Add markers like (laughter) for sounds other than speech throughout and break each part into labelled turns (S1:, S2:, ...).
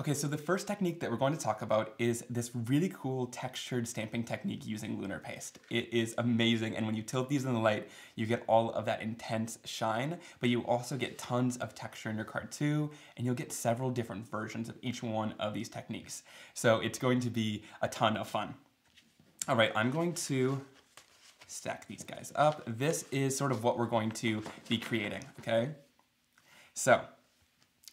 S1: Okay, so the first technique that we're going to talk about is this really cool textured stamping technique using lunar paste. It is amazing, and when you tilt these in the light, you get all of that intense shine, but you also get tons of texture in your card too, and you'll get several different versions of each one of these techniques. So it's going to be a ton of fun. All right, I'm going to stack these guys up. This is sort of what we're going to be creating, okay? So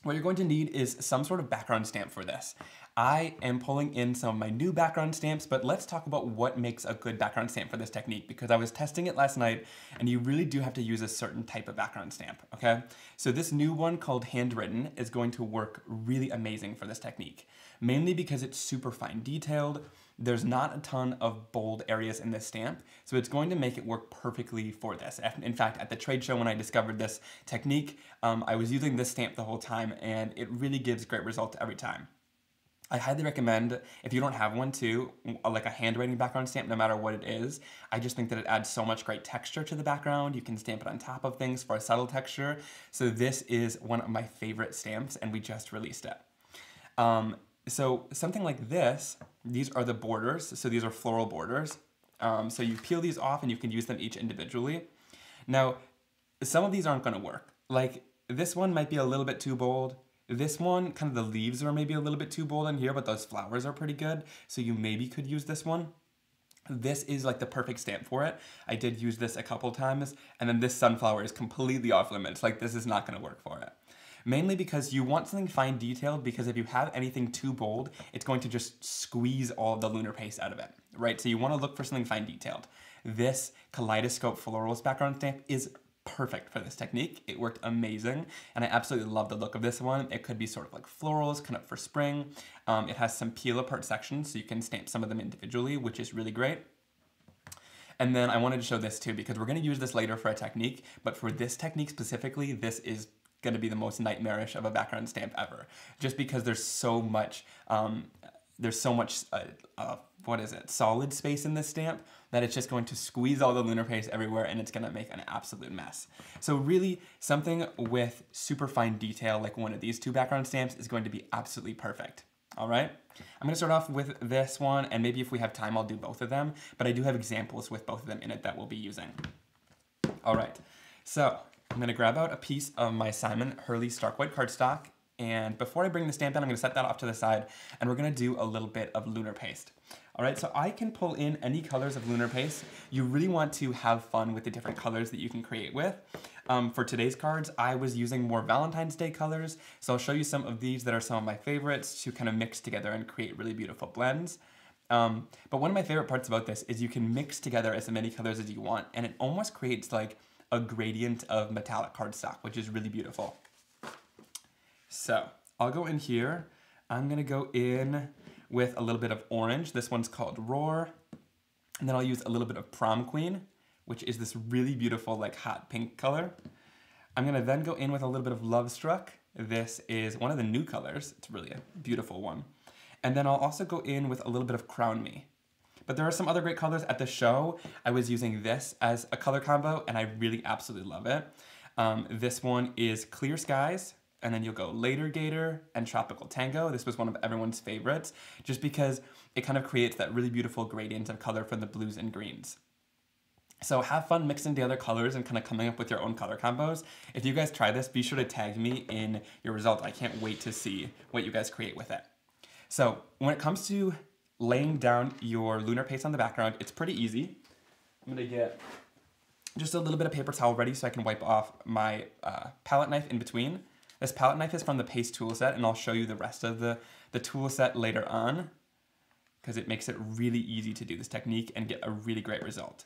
S1: what you're going to need is some sort of background stamp for this. I am pulling in some of my new background stamps, but let's talk about what makes a good background stamp for this technique because I was testing it last night and you really do have to use a certain type of background stamp, okay? So this new one called Handwritten is going to work really amazing for this technique, mainly because it's super fine detailed, there's not a ton of bold areas in this stamp, so it's going to make it work perfectly for this. In fact, at the trade show when I discovered this technique, um, I was using this stamp the whole time and it really gives great results every time. I highly recommend, if you don't have one too, like a handwriting background stamp, no matter what it is, I just think that it adds so much great texture to the background. You can stamp it on top of things for a subtle texture. So this is one of my favorite stamps and we just released it. Um, so something like this, these are the borders. So these are floral borders. Um, so you peel these off and you can use them each individually. Now, some of these aren't gonna work. Like this one might be a little bit too bold. This one, kind of the leaves are maybe a little bit too bold in here, but those flowers are pretty good. So you maybe could use this one. This is like the perfect stamp for it. I did use this a couple times, and then this sunflower is completely off limits. Like this is not gonna work for it mainly because you want something fine detailed because if you have anything too bold, it's going to just squeeze all the lunar paste out of it, right? So you want to look for something fine detailed. This kaleidoscope florals background stamp is perfect for this technique. It worked amazing, and I absolutely love the look of this one. It could be sort of like florals, kind of for spring. Um, it has some peel apart sections, so you can stamp some of them individually, which is really great. And then I wanted to show this too, because we're gonna use this later for a technique, but for this technique specifically, this is going to be the most nightmarish of a background stamp ever, just because there's so much, um, there's so much, uh, uh, what is it, solid space in this stamp that it's just going to squeeze all the lunar paste everywhere and it's going to make an absolute mess. So really, something with super fine detail like one of these two background stamps is going to be absolutely perfect. All right, I'm gonna start off with this one, and maybe if we have time, I'll do both of them, but I do have examples with both of them in it that we'll be using. All right, so I'm gonna grab out a piece of my Simon Hurley Stark White cardstock, and before I bring the stamp down, I'm gonna set that off to the side, and we're gonna do a little bit of lunar paste. All right, so I can pull in any colors of lunar paste. You really want to have fun with the different colors that you can create with. Um, for today's cards, I was using more Valentine's Day colors, so I'll show you some of these that are some of my favorites to kind of mix together and create really beautiful blends. Um, but one of my favorite parts about this is you can mix together as many colors as you want, and it almost creates like a gradient of metallic cardstock, which is really beautiful. So I'll go in here. I'm gonna go in with a little bit of orange. This one's called Roar. And then I'll use a little bit of Prom Queen, which is this really beautiful like hot pink color. I'm gonna then go in with a little bit of Love Struck. This is one of the new colors. It's really a beautiful one. And then I'll also go in with a little bit of Crown Me. But there are some other great colors at the show. I was using this as a color combo and I really absolutely love it. Um, this one is Clear Skies, and then you'll go Later Gator and Tropical Tango. This was one of everyone's favorites, just because it kind of creates that really beautiful gradient of color from the blues and greens. So have fun mixing the other colors and kind of coming up with your own color combos. If you guys try this, be sure to tag me in your result. I can't wait to see what you guys create with it. So when it comes to laying down your lunar paste on the background. It's pretty easy. I'm gonna get just a little bit of paper towel ready so I can wipe off my uh, palette knife in between. This palette knife is from the Paste tool set and I'll show you the rest of the, the tool set later on because it makes it really easy to do this technique and get a really great result.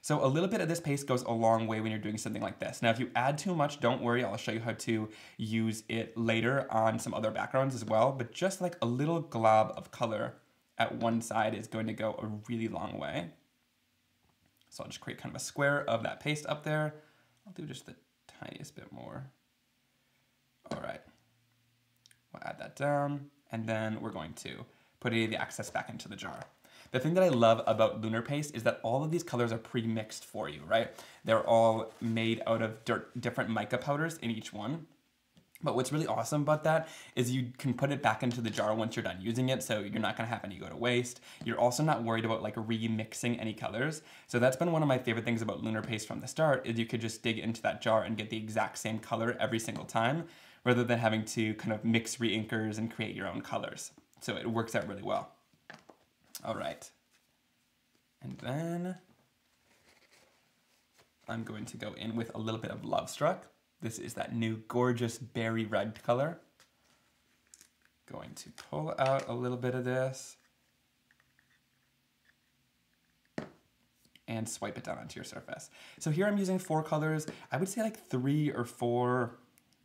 S1: So a little bit of this paste goes a long way when you're doing something like this. Now, if you add too much, don't worry. I'll show you how to use it later on some other backgrounds as well. But just like a little glob of color at one side is going to go a really long way. So I'll just create kind of a square of that paste up there. I'll do just the tiniest bit more. All right, we'll add that down, and then we're going to put any of the excess back into the jar. The thing that I love about Lunar Paste is that all of these colors are pre-mixed for you, right? They're all made out of different mica powders in each one. But what's really awesome about that is you can put it back into the jar once you're done using it, so you're not gonna have any go to waste. You're also not worried about like remixing any colors. So that's been one of my favorite things about Lunar Paste from the start, is you could just dig into that jar and get the exact same color every single time, rather than having to kind of mix reinkers and create your own colors. So it works out really well. All right. And then I'm going to go in with a little bit of Love Struck. This is that new gorgeous berry red color. Going to pull out a little bit of this and swipe it down onto your surface. So here I'm using four colors. I would say like three or four,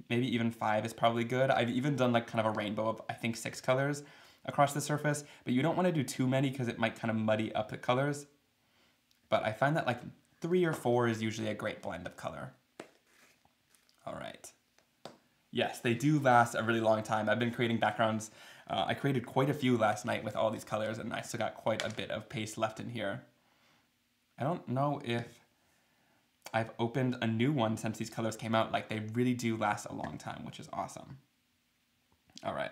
S1: maybe even five is probably good. I've even done like kind of a rainbow of I think six colors across the surface, but you don't want to do too many because it might kind of muddy up the colors. But I find that like three or four is usually a great blend of color. All right. Yes, they do last a really long time. I've been creating backgrounds. Uh, I created quite a few last night with all these colors and I still got quite a bit of paste left in here. I don't know if I've opened a new one since these colors came out. Like they really do last a long time, which is awesome. All right,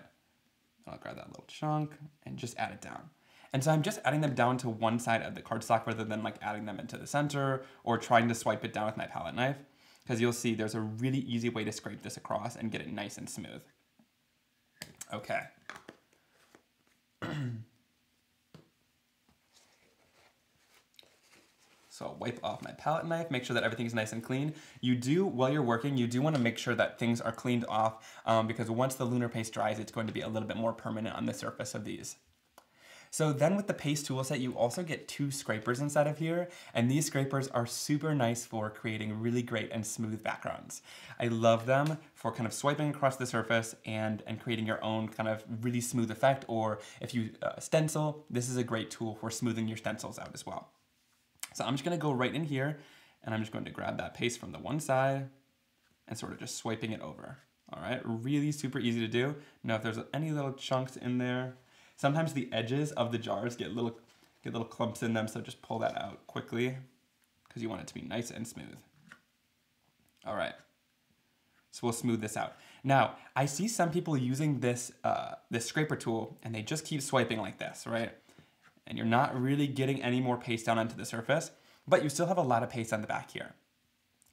S1: I'll grab that little chunk and just add it down. And so I'm just adding them down to one side of the cardstock rather than like adding them into the center or trying to swipe it down with my palette knife because you'll see there's a really easy way to scrape this across and get it nice and smooth. Okay. (clears throat) So I'll wipe off my palette knife, make sure that everything's nice and clean. You do, while you're working, you do want to make sure that things are cleaned off um, because once the lunar paste dries, it's going to be a little bit more permanent on the surface of these. So then with the paste tool set, you also get two scrapers inside of here, and these scrapers are super nice for creating really great and smooth backgrounds. I love them for kind of swiping across the surface and, and creating your own kind of really smooth effect, or if you uh, stencil, this is a great tool for smoothing your stencils out as well. So I'm just gonna go right in here, and I'm just going to grab that paste from the one side and sort of just swiping it over. All right, really super easy to do. Now if there's any little chunks in there, Sometimes the edges of the jars get little, get little clumps in them, so just pull that out quickly because you want it to be nice and smooth. All right, so we'll smooth this out. Now, I see some people using this, uh, this scraper tool and they just keep swiping like this, right? And you're not really getting any more paste down onto the surface, but you still have a lot of paste on the back here.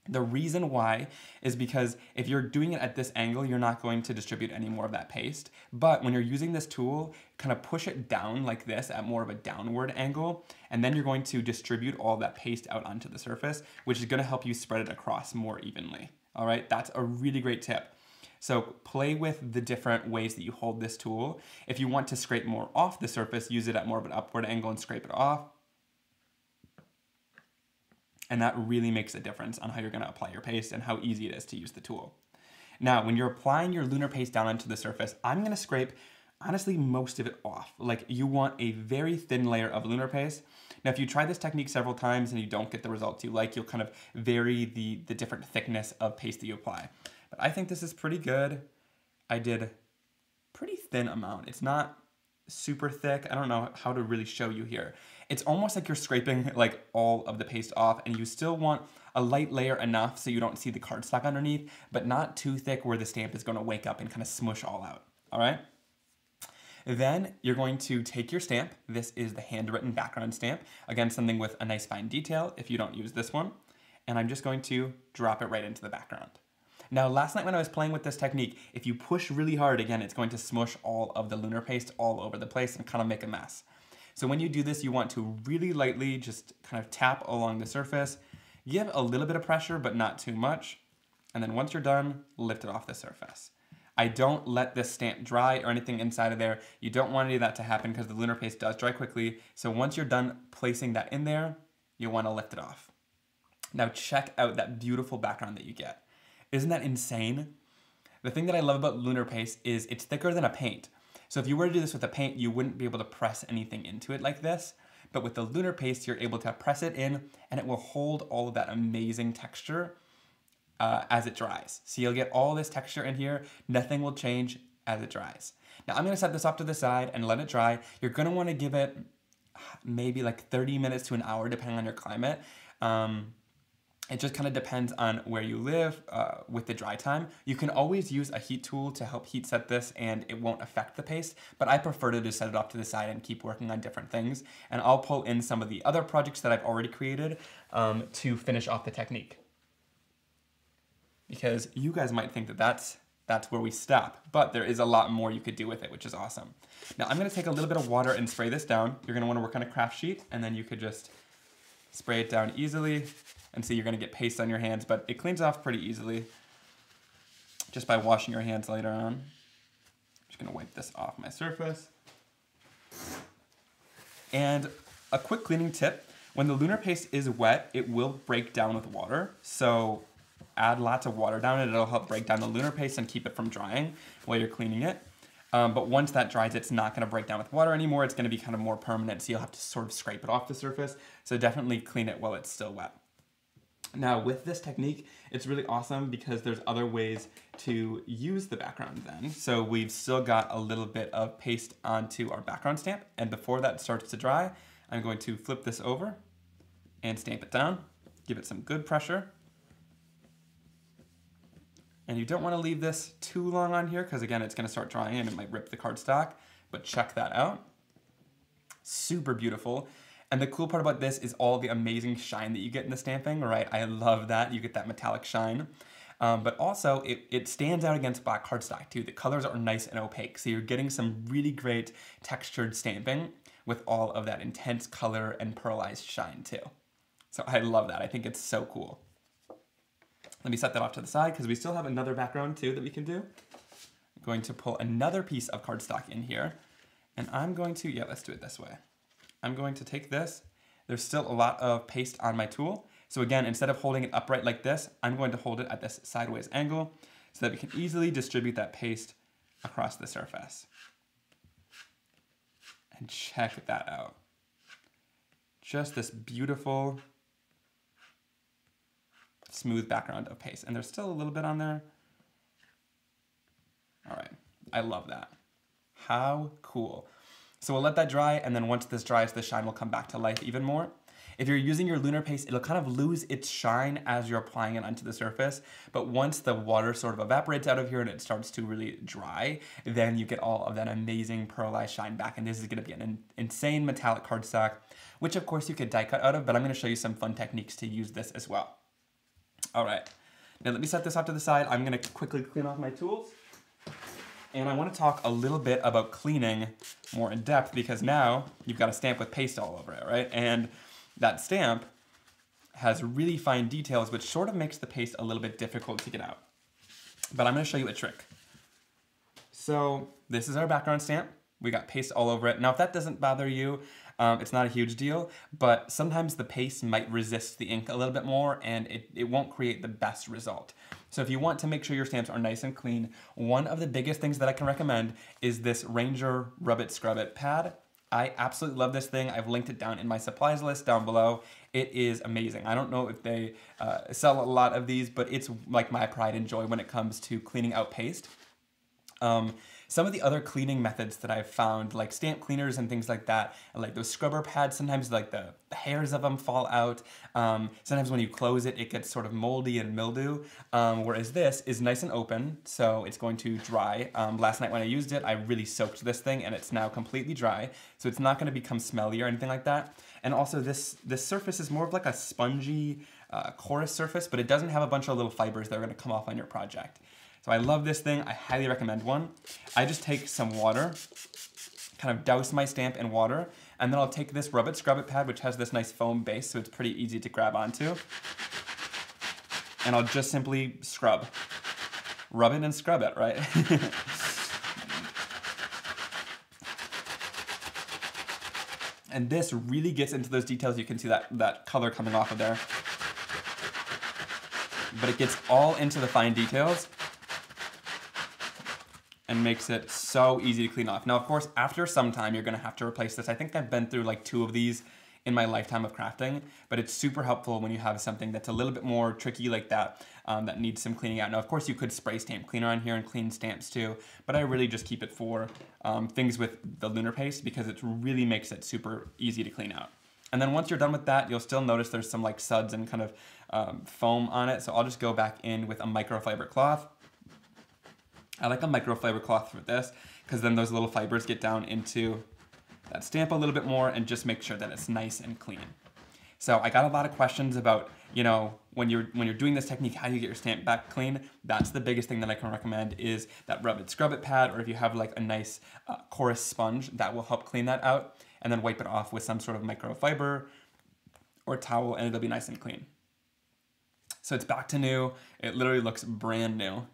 S1: The reason why is because if you're doing it at this angle, you're not going to distribute any more of that paste. But when you're using this tool, kind of push it down like this at more of a downward angle, and then you're going to distribute all that paste out onto the surface, which is gonna help you spread it across more evenly. All right, that's a really great tip. So play with the different ways that you hold this tool. If you want to scrape more off the surface, use it at more of an upward angle and scrape it off. And that really makes a difference on how you're gonna apply your paste and how easy it is to use the tool. Now, when you're applying your lunar paste down onto the surface, I'm gonna scrape honestly most of it off. Like you want a very thin layer of lunar paste. Now, if you try this technique several times and you don't get the results you like, you'll kind of vary the, the different thickness of paste that you apply. But I think this is pretty good. I did pretty thin amount. It's not super thick. I don't know how to really show you here. It's almost like you're scraping like all of the paste off and you still want a light layer enough so you don't see the cardstock underneath, but not too thick where the stamp is gonna wake up and kind of smush all out, all right? Then you're going to take your stamp. This is the handwritten background stamp. Again, something with a nice fine detail if you don't use this one. And I'm just going to drop it right into the background. Now, last night when I was playing with this technique, if you push really hard, again, it's going to smush all of the lunar paste all over the place and kind of make a mess. So when you do this, you want to really lightly just kind of tap along the surface, give a little bit of pressure, but not too much. And then once you're done, lift it off the surface. I don't let this stamp dry or anything inside of there. You don't want any of that to happen because the lunar paste does dry quickly. So once you're done placing that in there, you want to lift it off. Now check out that beautiful background that you get. Isn't that insane? The thing that I love about lunar paste is it's thicker than a paint. So if you were to do this with a paint, you wouldn't be able to press anything into it like this. But with the lunar paste, you're able to press it in and it will hold all of that amazing texture uh, as it dries. So you'll get all this texture in here. Nothing will change as it dries. Now I'm gonna set this off to the side and let it dry. You're gonna wanna give it maybe like 30 minutes to an hour, depending on your climate. Um, it just kind of depends on where you live uh, with the dry time. You can always use a heat tool to help heat set this and it won't affect the paste, but I prefer to just set it off to the side and keep working on different things. And I'll pull in some of the other projects that I've already created um, to finish off the technique. Because you guys might think that that's, that's where we stop, but there is a lot more you could do with it, which is awesome. Now I'm gonna take a little bit of water and spray this down. You're gonna wanna work on a craft sheet and then you could just spray it down easily and see you're gonna get paste on your hands, but it cleans off pretty easily just by washing your hands later on. I'm just gonna wipe this off my surface. And a quick cleaning tip, when the lunar paste is wet, it will break down with water. So add lots of water down it, it'll help break down the lunar paste and keep it from drying while you're cleaning it. Um, but once that dries, it's not gonna break down with water anymore. It's gonna be kind of more permanent, so you'll have to sort of scrape it off the surface. So definitely clean it while it's still wet. Now with this technique, it's really awesome because there's other ways to use the background then. So we've still got a little bit of paste onto our background stamp. And before that starts to dry, I'm going to flip this over and stamp it down. Give it some good pressure. And you don't want to leave this too long on here because again, it's going to start drying and it might rip the cardstock, but check that out. Super beautiful. And the cool part about this is all the amazing shine that you get in the stamping, right? I love that. You get that metallic shine. Um, but also, it, it stands out against black cardstock too. The colors are nice and opaque, so you're getting some really great textured stamping with all of that intense color and pearlized shine too. So I love that. I think it's so cool. Let me set that off to the side because we still have another background too that we can do. I'm going to pull another piece of cardstock in here and I'm going to, yeah, let's do it this way. I'm going to take this. There's still a lot of paste on my tool. So again, instead of holding it upright like this, I'm going to hold it at this sideways angle so that we can easily distribute that paste across the surface. And check that out. Just this beautiful, smooth background of paste. And there's still a little bit on there. All right, I love that. How cool. So we'll let that dry, and then once this dries, the shine will come back to life even more. If you're using your lunar paste, it'll kind of lose its shine as you're applying it onto the surface. But once the water sort of evaporates out of here and it starts to really dry, then you get all of that amazing pearlized shine back. And this is gonna be an insane metallic cardstock, which of course you could die cut out of, but I'm gonna show you some fun techniques to use this as well. All right, now let me set this off to the side. I'm gonna quickly clean off my tools. And I want to talk a little bit about cleaning more in depth because now you've got a stamp with paste all over it, right? And that stamp has really fine details, which sort of makes the paste a little bit difficult to get out. But I'm going to show you a trick. So this is our background stamp. We got paste all over it. Now, if that doesn't bother you, um, it's not a huge deal, but sometimes the paste might resist the ink a little bit more and it, it won't create the best result. So if you want to make sure your stamps are nice and clean, one of the biggest things that I can recommend is this Ranger Rub It Scrub It pad. I absolutely love this thing. I've linked it down in my supplies list down below. It is amazing. I don't know if they uh, sell a lot of these, but it's like my pride and joy when it comes to cleaning out paste. Um, some of the other cleaning methods that I've found, like stamp cleaners and things like that, like those scrubber pads, sometimes like the, the hairs of them fall out. Um, sometimes when you close it, it gets sort of moldy and mildew. Um, whereas this is nice and open, so it's going to dry. Um, last night when I used it, I really soaked this thing and it's now completely dry. So it's not gonna become smelly or anything like that. And also this, this surface is more of like a spongy uh, chorus surface, but it doesn't have a bunch of little fibers that are gonna come off on your project. So I love this thing. I highly recommend one. I just take some water, kind of douse my stamp in water, and then I'll take this Rub It Scrub It pad, which has this nice foam base, so it's pretty easy to grab onto. And I'll just simply scrub. Rub it and scrub it, right? (laughs) and this really gets into those details. You can see that, that color coming off of there. But it gets all into the fine details and makes it so easy to clean off. Now, of course, after some time, you're gonna have to replace this. I think I've been through like two of these in my lifetime of crafting, but it's super helpful when you have something that's a little bit more tricky like that, um, that needs some cleaning out. Now, of course, you could spray stamp cleaner on here and clean stamps too, but I really just keep it for um, things with the lunar paste because it really makes it super easy to clean out. And then once you're done with that, you'll still notice there's some like suds and kind of um, foam on it. So I'll just go back in with a microfiber cloth. I like a microfiber cloth for this because then those little fibers get down into that stamp a little bit more and just make sure that it's nice and clean. So I got a lot of questions about, you know, when you're when you're doing this technique, how do you get your stamp back clean? That's the biggest thing that I can recommend is that rub it, scrub it pad, or if you have like a nice uh, sponge, that will help clean that out, and then wipe it off with some sort of microfiber or towel, and it'll be nice and clean. So it's back to new. It literally looks brand new.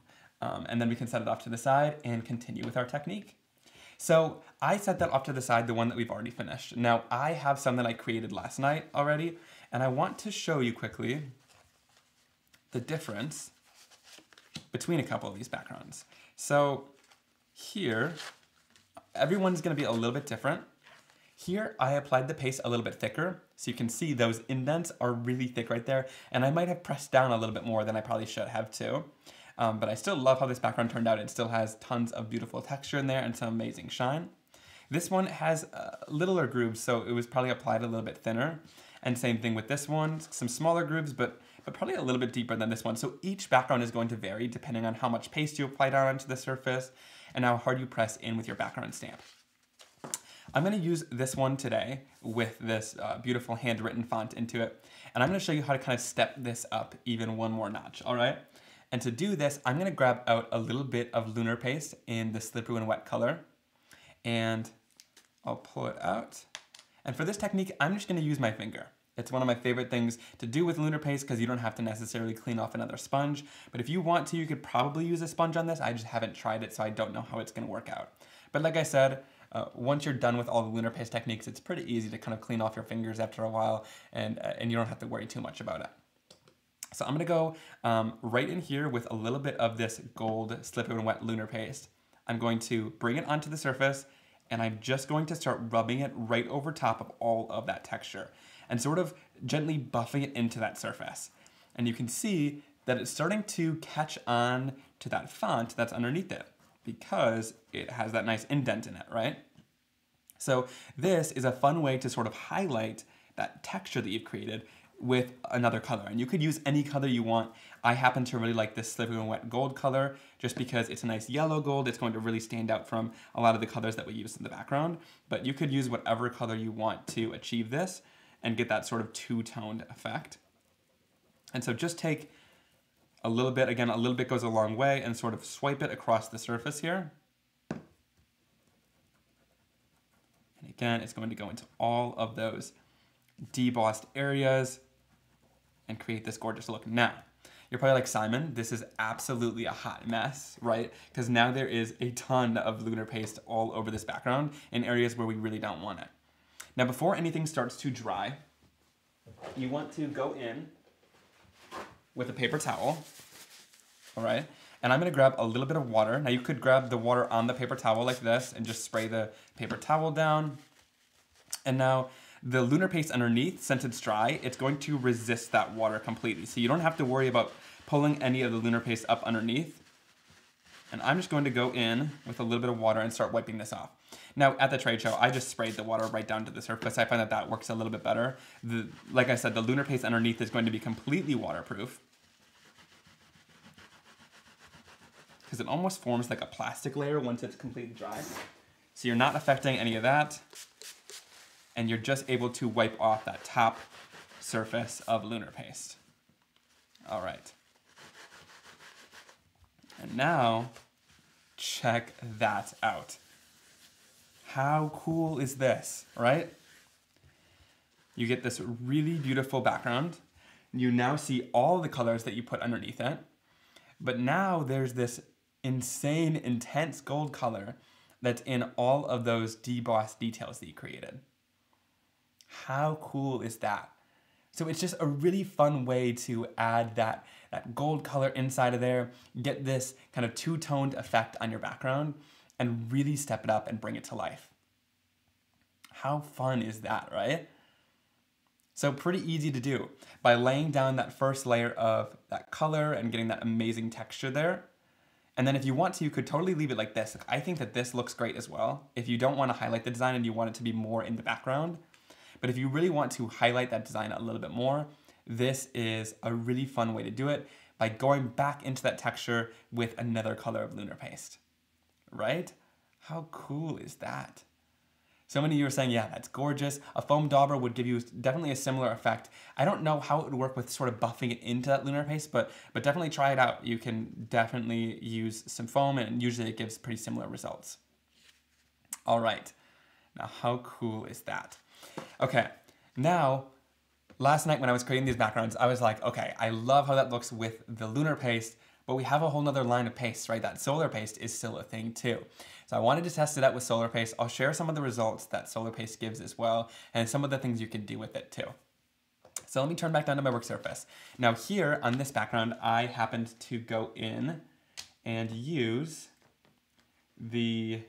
S1: Um, and then we can set it off to the side and continue with our technique. So I set that off to the side, the one that we've already finished. Now I have some that I created last night already, and I want to show you quickly the difference between a couple of these backgrounds. So here, everyone's gonna be a little bit different. Here, I applied the paste a little bit thicker, so you can see those indents are really thick right there, and I might have pressed down a little bit more than I probably should have too. Um, but I still love how this background turned out. It still has tons of beautiful texture in there and some amazing shine. This one has uh, littler grooves, so it was probably applied a little bit thinner. And same thing with this one, some smaller grooves, but, but probably a little bit deeper than this one. So each background is going to vary depending on how much paste you apply down onto the surface and how hard you press in with your background stamp. I'm gonna use this one today with this uh, beautiful handwritten font into it. And I'm gonna show you how to kind of step this up even one more notch, all right? And to do this, I'm gonna grab out a little bit of lunar paste in the slippery and wet color. And I'll pull it out. And for this technique, I'm just gonna use my finger. It's one of my favorite things to do with lunar paste because you don't have to necessarily clean off another sponge. But if you want to, you could probably use a sponge on this. I just haven't tried it, so I don't know how it's gonna work out. But like I said, uh, once you're done with all the lunar paste techniques, it's pretty easy to kind of clean off your fingers after a while and, uh, and you don't have to worry too much about it. So I'm gonna go um, right in here with a little bit of this gold Slip and Wet Lunar Paste. I'm going to bring it onto the surface and I'm just going to start rubbing it right over top of all of that texture and sort of gently buffing it into that surface. And you can see that it's starting to catch on to that font that's underneath it because it has that nice indent in it, right? So this is a fun way to sort of highlight that texture that you've created with another color. And you could use any color you want. I happen to really like this Slippery and Wet Gold color just because it's a nice yellow gold. It's going to really stand out from a lot of the colors that we use in the background. But you could use whatever color you want to achieve this and get that sort of two-toned effect. And so just take a little bit, again, a little bit goes a long way, and sort of swipe it across the surface here. And again, it's going to go into all of those debossed areas and create this gorgeous look. Now, you're probably like, Simon, this is absolutely a hot mess, right? Because now there is a ton of lunar paste all over this background in areas where we really don't want it. Now, before anything starts to dry, you want to go in with a paper towel, all right? And I'm gonna grab a little bit of water. Now you could grab the water on the paper towel like this and just spray the paper towel down. And now the lunar paste underneath, since it's dry, it's going to resist that water completely. So you don't have to worry about pulling any of the lunar paste up underneath. And I'm just going to go in with a little bit of water and start wiping this off. Now, at the trade show, I just sprayed the water right down to the surface. I find that that works a little bit better. The, like I said, the lunar paste underneath is going to be completely waterproof. Because it almost forms like a plastic layer once it's completely dry. So you're not affecting any of that and you're just able to wipe off that top surface of lunar paste. All right. And now, check that out. How cool is this, right? You get this really beautiful background. You now see all the colors that you put underneath it. But now there's this insane, intense gold color that's in all of those debossed details that you created. How cool is that? So it's just a really fun way to add that, that gold color inside of there, get this kind of two-toned effect on your background, and really step it up and bring it to life. How fun is that, right? So pretty easy to do. By laying down that first layer of that color and getting that amazing texture there, and then if you want to, you could totally leave it like this. I think that this looks great as well. If you don't want to highlight the design and you want it to be more in the background, But if you really want to highlight that design a little bit more, this is a really fun way to do it by going back into that texture with another color of lunar paste, right? How cool is that? So many of you are saying, yeah, that's gorgeous. A foam dauber would give you definitely a similar effect. I don't know how it would work with sort of buffing it into that lunar paste, but, but definitely try it out. You can definitely use some foam and usually it gives pretty similar results. All right, now how cool is that? Okay, now last night when I was creating these backgrounds, I was like, okay, I love how that looks with the lunar paste, but we have a whole nother line of paste, right? That solar paste is still a thing too. So I wanted to test it out with solar paste. I'll share some of the results that solar paste gives as well, and some of the things you can do with it too. So let me turn back down to my work surface. Now here on this background, I happened to go in and use the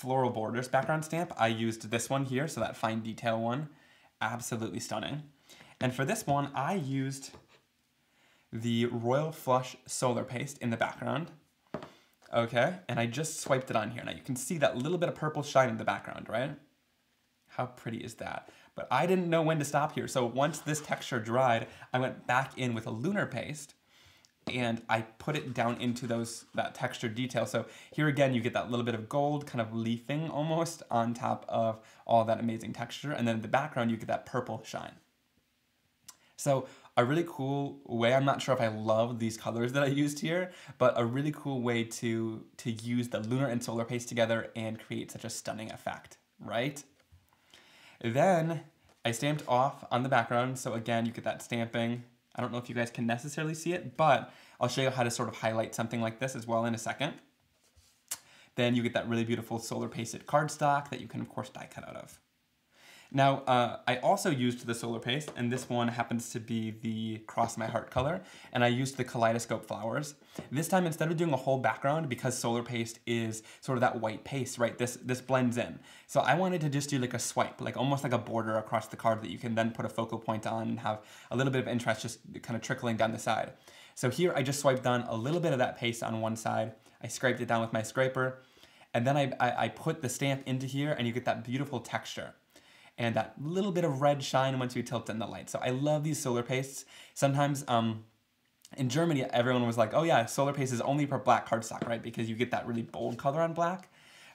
S1: floral borders background stamp. I used this one here, so that fine detail one, absolutely stunning. And for this one, I used the Royal Flush Solar Paste in the background. Okay, and I just swiped it on here. Now you can see that little bit of purple shine in the background, right? How pretty is that? But I didn't know when to stop here. So once this texture dried, I went back in with a lunar paste and I put it down into those that texture detail. So here again, you get that little bit of gold kind of leafing almost on top of all that amazing texture. And then in the background, you get that purple shine. So a really cool way, I'm not sure if I love these colors that I used here, but a really cool way to, to use the lunar and solar paste together and create such a stunning effect, right? Then I stamped off on the background. So again, you get that stamping. I don't know if you guys can necessarily see it, but I'll show you how to sort of highlight something like this as well in a second. Then you get that really beautiful solar pasted cardstock that you can of course die cut out of. Now, uh, I also used the solar paste, and this one happens to be the Cross My Heart color, and I used the Kaleidoscope flowers. This time, instead of doing a whole background, because solar paste is sort of that white paste, right, this, this blends in. So I wanted to just do like a swipe, like almost like a border across the card that you can then put a focal point on and have a little bit of interest just kind of trickling down the side. So here I just swiped down a little bit of that paste on one side, I scraped it down with my scraper, and then I, I, I put the stamp into here and you get that beautiful texture and that little bit of red shine once you tilt in the light. So I love these solar pastes. Sometimes um, in Germany, everyone was like, oh yeah, solar paste is only for black cardstock, right? Because you get that really bold color on black.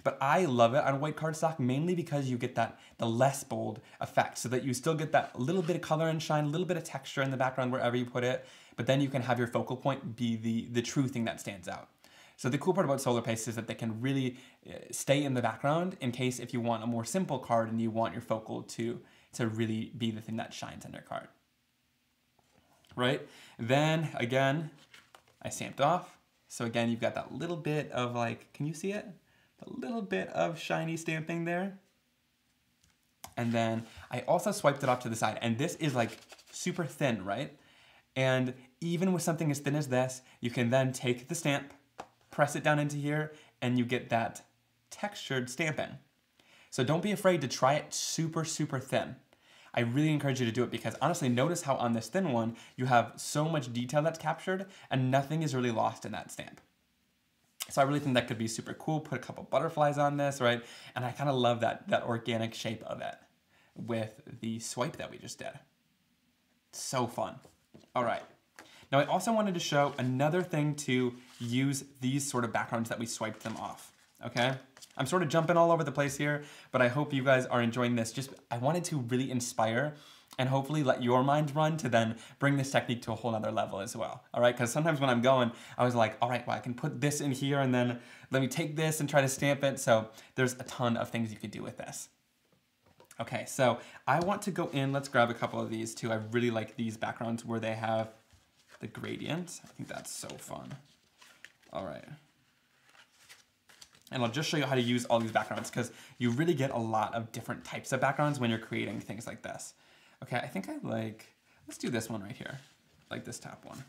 S1: But I love it on white cardstock mainly because you get that the less bold effect so that you still get that little bit of color and shine, a little bit of texture in the background wherever you put it, but then you can have your focal point be the, the true thing that stands out. So the cool part about solar paste is that they can really uh, stay in the background in case if you want a more simple card and you want your focal to, to really be the thing that shines on your card. Right? Then again, I stamped off. So again, you've got that little bit of like, can you see it? A little bit of shiny stamping there. And then I also swiped it off to the side. And this is like super thin, right? And even with something as thin as this, you can then take the stamp, press it down into here, and you get that textured stamping. So don't be afraid to try it super, super thin. I really encourage you to do it because honestly, notice how on this thin one, you have so much detail that's captured and nothing is really lost in that stamp. So I really think that could be super cool. Put a couple butterflies on this, right? And I kind of love that, that organic shape of it with the swipe that we just did. So fun. All right. Now I also wanted to show another thing to use these sort of backgrounds that we swiped them off, okay? I'm sort of jumping all over the place here, but I hope you guys are enjoying this. Just, I wanted to really inspire and hopefully let your mind run to then bring this technique to a whole other level as well. All right, because sometimes when I'm going, I was like, all right, well, I can put this in here and then let me take this and try to stamp it. So there's a ton of things you could do with this. Okay, so I want to go in, let's grab a couple of these too. I really like these backgrounds where they have the gradient. I think that's so fun. All right. And I'll just show you how to use all these backgrounds because you really get a lot of different types of backgrounds when you're creating things like this. Okay, I think I like, let's do this one right here, like this top one.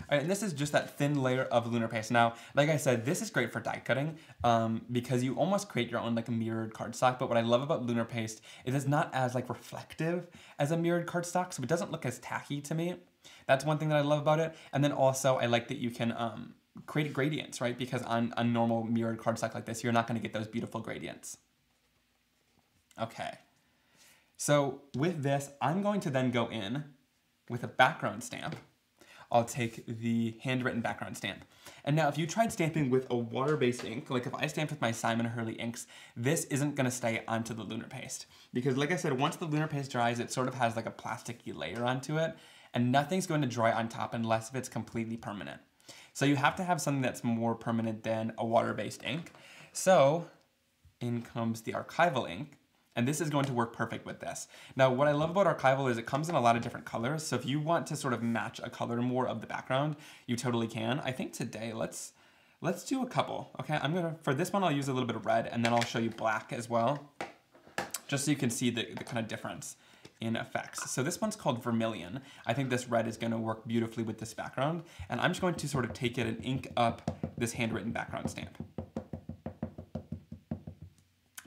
S1: All right, and this is just that thin layer of lunar paste. Now, like I said, this is great for die cutting um, because you almost create your own like a mirrored cardstock. But what I love about lunar paste is it's not as like reflective as a mirrored cardstock, so it doesn't look as tacky to me. That's one thing that I love about it. And then also I like that you can um, create gradients, right? Because on a normal mirrored cardstock like this, you're not gonna get those beautiful gradients. Okay. So with this, I'm going to then go in with a background stamp. I'll take the handwritten background stamp. And now if you tried stamping with a water-based ink, like if I stamped with my Simon Hurley inks, this isn't gonna stay onto the lunar paste. Because like I said, once the lunar paste dries, it sort of has like a plasticky layer onto it, and nothing's going to dry on top unless if it's completely permanent. So you have to have something that's more permanent than a water-based ink. So in comes the archival ink, and this is going to work perfect with this. Now, what I love about Archival is it comes in a lot of different colors. So if you want to sort of match a color more of the background, you totally can. I think today, let's let's do a couple. Okay, I'm gonna, for this one, I'll use a little bit of red and then I'll show you black as well, just so you can see the, the kind of difference in effects. So this one's called Vermilion. I think this red is gonna work beautifully with this background. And I'm just going to sort of take it and ink up this handwritten background stamp.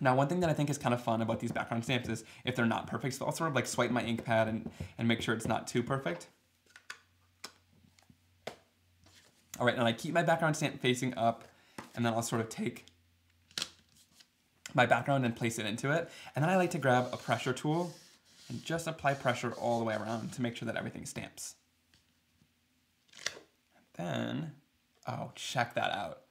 S1: Now, one thing that I think is kind of fun about these background stamps is if they're not perfect, so I'll sort of like swipe my ink pad and, and make sure it's not too perfect. All right, and I keep my background stamp facing up, and then I'll sort of take my background and place it into it. And then I like to grab a pressure tool and just apply pressure all the way around to make sure that everything stamps. then, oh, check that out.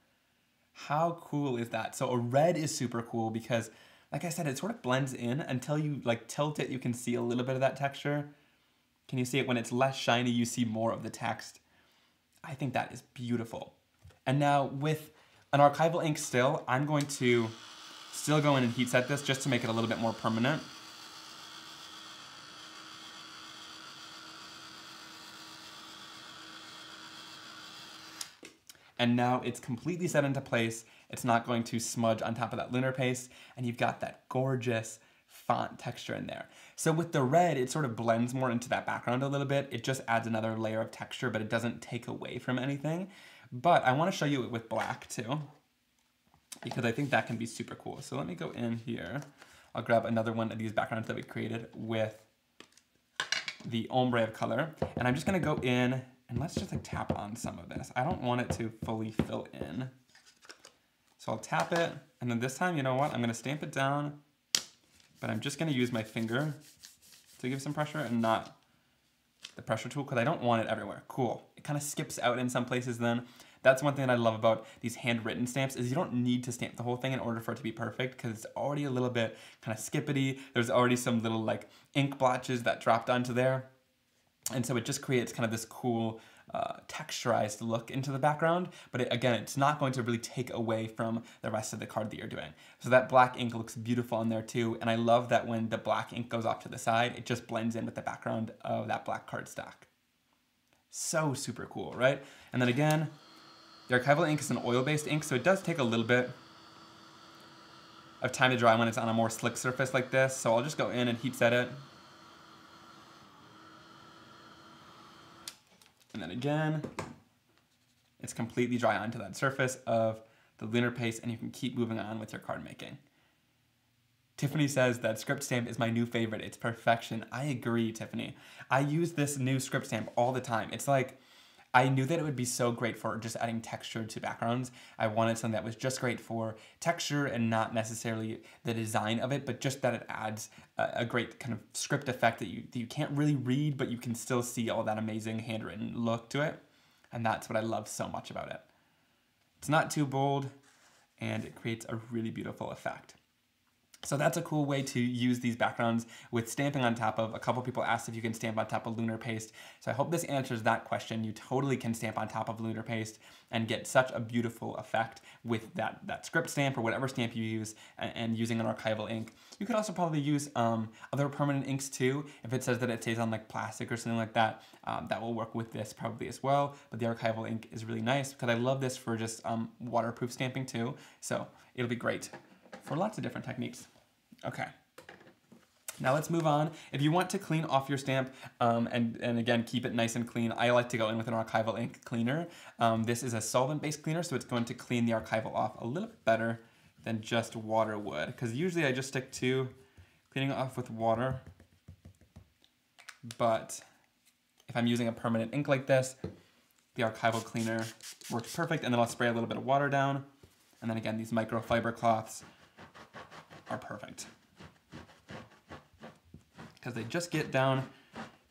S1: How cool is that? So a red is super cool because, like I said, it sort of blends in until you like tilt it, you can see a little bit of that texture. Can you see it when it's less shiny, you see more of the text? I think that is beautiful. And now with an archival ink still, I'm going to still go in and heat set this just to make it a little bit more permanent. And now it's completely set into place. It's not going to smudge on top of that lunar paste, and you've got that gorgeous font texture in there. So with the red, it sort of blends more into that background a little bit. It just adds another layer of texture, but it doesn't take away from anything. But I wanna show you it with black too, because I think that can be super cool. So let me go in here. I'll grab another one of these backgrounds that we created with the ombre of color. And I'm just gonna go in and let's just like tap on some of this. I don't want it to fully fill in. So I'll tap it, and then this time, you know what? I'm gonna stamp it down, but I'm just gonna use my finger to give some pressure and not the pressure tool because I don't want it everywhere. Cool. It kind of skips out in some places then. That's one thing that I love about these handwritten stamps is you don't need to stamp the whole thing in order for it to be perfect because it's already a little bit kind of skippity. There's already some little like ink blotches that dropped onto there. And so it just creates kind of this cool uh, texturized look into the background, but it, again, it's not going to really take away from the rest of the card that you're doing. So that black ink looks beautiful on there too, and I love that when the black ink goes off to the side, it just blends in with the background of that black card stock. So super cool, right? And then again, the archival ink is an oil-based ink, so it does take a little bit of time to dry when it's on a more slick surface like this. So I'll just go in and heat set it. And then again, it's completely dry onto that surface of the lunar paste and you can keep moving on with your card making. Tiffany says that script stamp is my new favorite. It's perfection. I agree, Tiffany. I use this new script stamp all the time. It's like I knew that it would be so great for just adding texture to backgrounds. I wanted something that was just great for texture and not necessarily the design of it, but just that it adds a, a great kind of script effect that you, that you can't really read, but you can still see all that amazing handwritten look to it. And that's what I love so much about it. It's not too bold and it creates a really beautiful effect. So that's a cool way to use these backgrounds with stamping on top of. A couple people asked if you can stamp on top of lunar paste. So I hope this answers that question. You totally can stamp on top of lunar paste and get such a beautiful effect with that, that script stamp or whatever stamp you use and, and using an archival ink. You could also probably use um, other permanent inks too. If it says that it stays on like plastic or something like that, um, that will work with this probably as well. But the archival ink is really nice because I love this for just um, waterproof stamping too. So it'll be great for lots of different techniques. Okay. Now let's move on. If you want to clean off your stamp, um, and, and again, keep it nice and clean, I like to go in with an archival ink cleaner. Um, this is a solvent-based cleaner, so it's going to clean the archival off a little bit better than just water would. Because usually I just stick to cleaning off with water. But if I'm using a permanent ink like this, the archival cleaner works perfect. And then I'll spray a little bit of water down. And then again, these microfiber cloths are perfect. because they just get down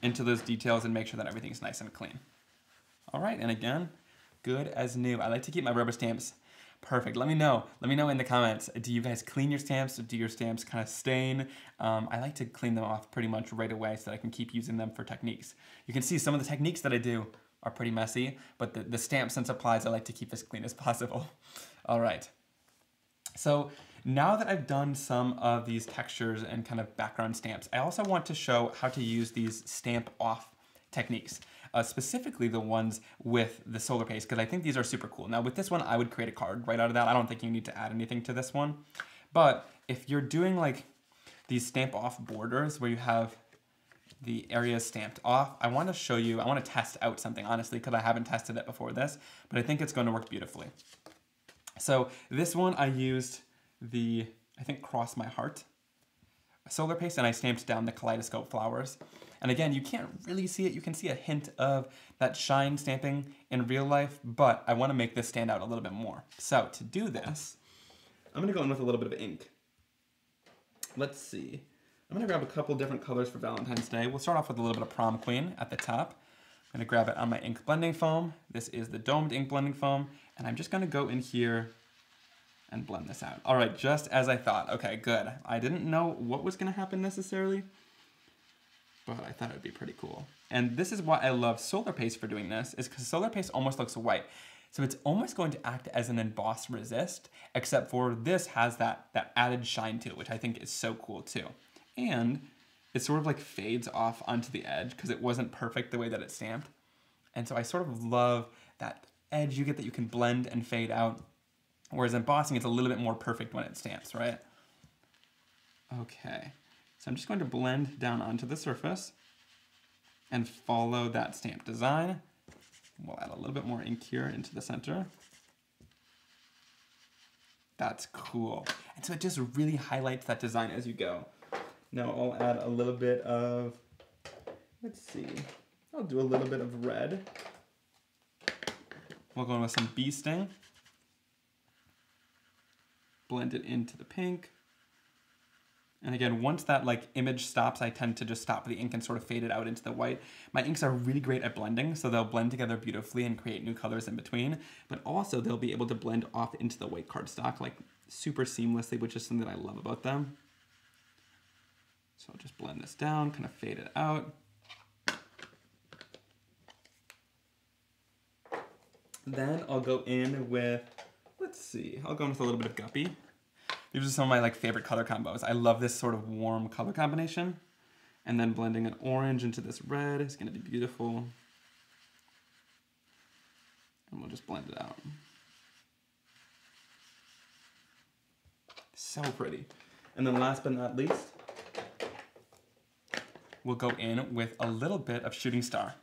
S1: into those details and make sure that everything's nice and clean. All right, and again, good as new. I like to keep my rubber stamps perfect. Let me know. Let me know in the comments. Do you guys clean your stamps? Or do your stamps kind of stain? Um, I like to clean them off pretty much right away so that I can keep using them for techniques. You can see some of the techniques that I do are pretty messy, but the, the stamps and supplies I like to keep as clean as (laughs) possible. All right. So now that I've done some of these textures and kind of background stamps, I also want to show how to use these stamp off techniques. Uh, specifically the ones with the solar paste, because I think these are super cool. Now with this one, I would create a card right out of that. I don't think you need to add anything to this one. But if you're doing like these stamp off borders where you have the areas stamped off, I want to show you, I want to test out something honestly, because I haven't tested it before this, but I think it's going to work beautifully. So this one I used the, I think Cross My Heart solar paste and I stamped down the kaleidoscope flowers. And again, you can't really see it. You can see a hint of that shine stamping in real life, but I wanna make this stand out a little bit more. So to do this, I'm gonna go in with a little bit of ink. Let's see. I'm gonna grab a couple different colors for Valentine's Day. We'll start off with a little bit of Prom Queen at the top. I'm gonna grab it on my ink blending foam. This is the domed ink blending foam. And I'm just gonna go in here and blend this out. All right, just as I thought. Okay, good. I didn't know what was gonna happen necessarily, but I thought it would be pretty cool. And this is why I love Solar Paste for doing this, is because Solar Paste almost looks white. So it's almost going to act as an embossed resist, except for this has that, that added shine to it, which I think is so cool too. And it sort of like fades off onto the edge because it wasn't perfect the way that it's stamped. And so I sort of love that edge you get that you can blend and fade out. Whereas embossing, it's a little bit more perfect when it stamps, right? Okay, so I'm just going to blend down onto the surface and follow that stamp design. We'll add a little bit more ink here into the center. That's cool. And so it just really highlights that design as you go. Now I'll add a little bit of, let's see, I'll do a little bit of red. We'll go in with some bee sting blend it into the pink. And again, once that like image stops, I tend to just stop the ink and sort of fade it out into the white. My inks are really great at blending, so they'll blend together beautifully and create new colors in between, but also they'll be able to blend off into the white cardstock like super seamlessly, which is something that I love about them. So I'll just blend this down, kind of fade it out. Then I'll go in with Let's see, I'll go in with a little bit of Guppy. These are some of my like favorite color combos. I love this sort of warm color combination. And then blending an orange into this red is gonna be beautiful. And we'll just blend it out. So pretty. And then last but not least, we'll go in with a little bit of Shooting Star.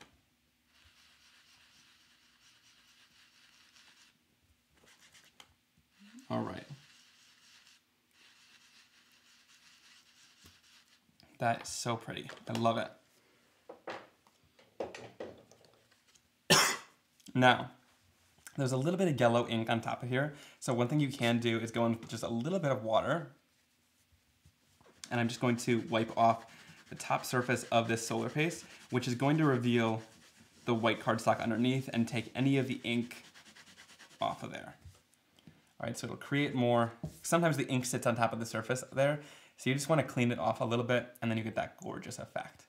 S1: All right. That is so pretty. I love it. (coughs) now, there's a little bit of yellow ink on top of here. So one thing you can do is go in with just a little bit of water. And I'm just going to wipe off the top surface of this solar paste, which is going to reveal the white cardstock underneath and take any of the ink off of there. All right, so it'll create more. Sometimes the ink sits on top of the surface there, so you just wanna clean it off a little bit and then you get that gorgeous effect.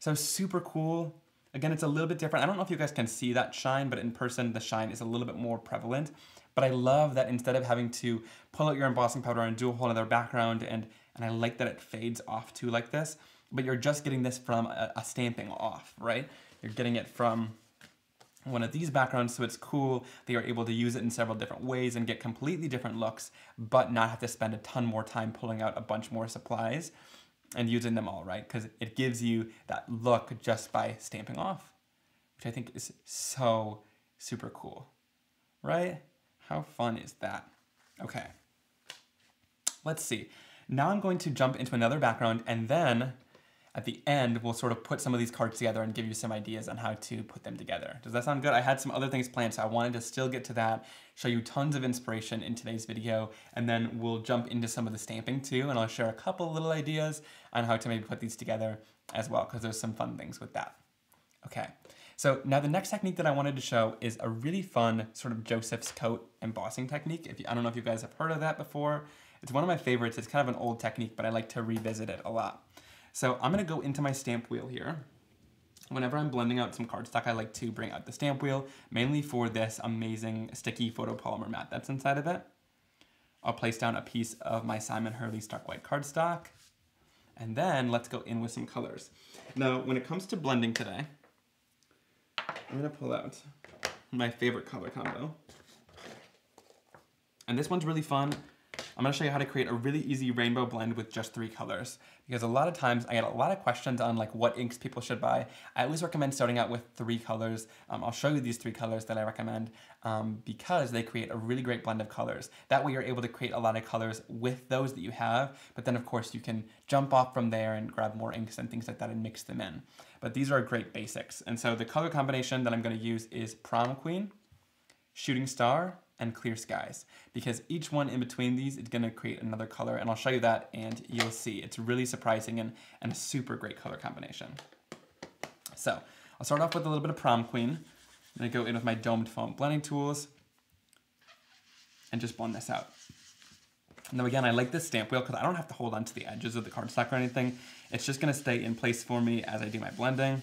S1: So super cool. Again, it's a little bit different. I don't know if you guys can see that shine, but in person, the shine is a little bit more prevalent. But I love that instead of having to pull out your embossing powder and do a whole other background, and, and I like that it fades off too like this, but you're just getting this from a, a stamping off, right? You're getting it from one of these backgrounds so it's cool they are able to use it in several different ways and get completely different looks but not have to spend a ton more time pulling out a bunch more supplies and using them all right? Because it gives you that look just by stamping off which I think is so super cool right? How fun is that? Okay. Let's see. Now I'm going to jump into another background and then at the end, we'll sort of put some of these cards together and give you some ideas on how to put them together. Does that sound good? I had some other things planned, so I wanted to still get to that, show you tons of inspiration in today's video, and then we'll jump into some of the stamping too, and I'll share a couple little ideas on how to maybe put these together as well, because there's some fun things with that. Okay, so now the next technique that I wanted to show is a really fun sort of Joseph's coat embossing technique. If you, I don't know if you guys have heard of that before. It's one of my favorites. It's kind of an old technique, but I like to revisit it a lot. So I'm gonna go into my stamp wheel here. Whenever I'm blending out some cardstock, I like to bring out the stamp wheel, mainly for this amazing sticky photopolymer mat that's inside of it. I'll place down a piece of my Simon Hurley Stark White cardstock, and then let's go in with some colors. Now, when it comes to blending today, I'm gonna pull out my favorite color combo. And this one's really fun. I'm gonna show you how to create a really easy rainbow blend with just three colors. Because a lot of times I get a lot of questions on like what inks people should buy. I always recommend starting out with three colors. Um, I'll show you these three colors that I recommend um, because they create a really great blend of colors. That way you're able to create a lot of colors with those that you have, but then of course you can jump off from there and grab more inks and things like that and mix them in. But these are great basics. And so the color combination that I'm gonna use is Prom Queen, Shooting Star, and clear skies because each one in between these is going to create another color and I'll show you that and you'll see it's really surprising and, and a super great color combination. So I'll start off with a little bit of prom queen. I'm to go in with my domed foam blending tools and just blend this out. Now again, I like this stamp wheel because I don't have to hold on to the edges of the cardstock or anything. It's just going to stay in place for me as I do my blending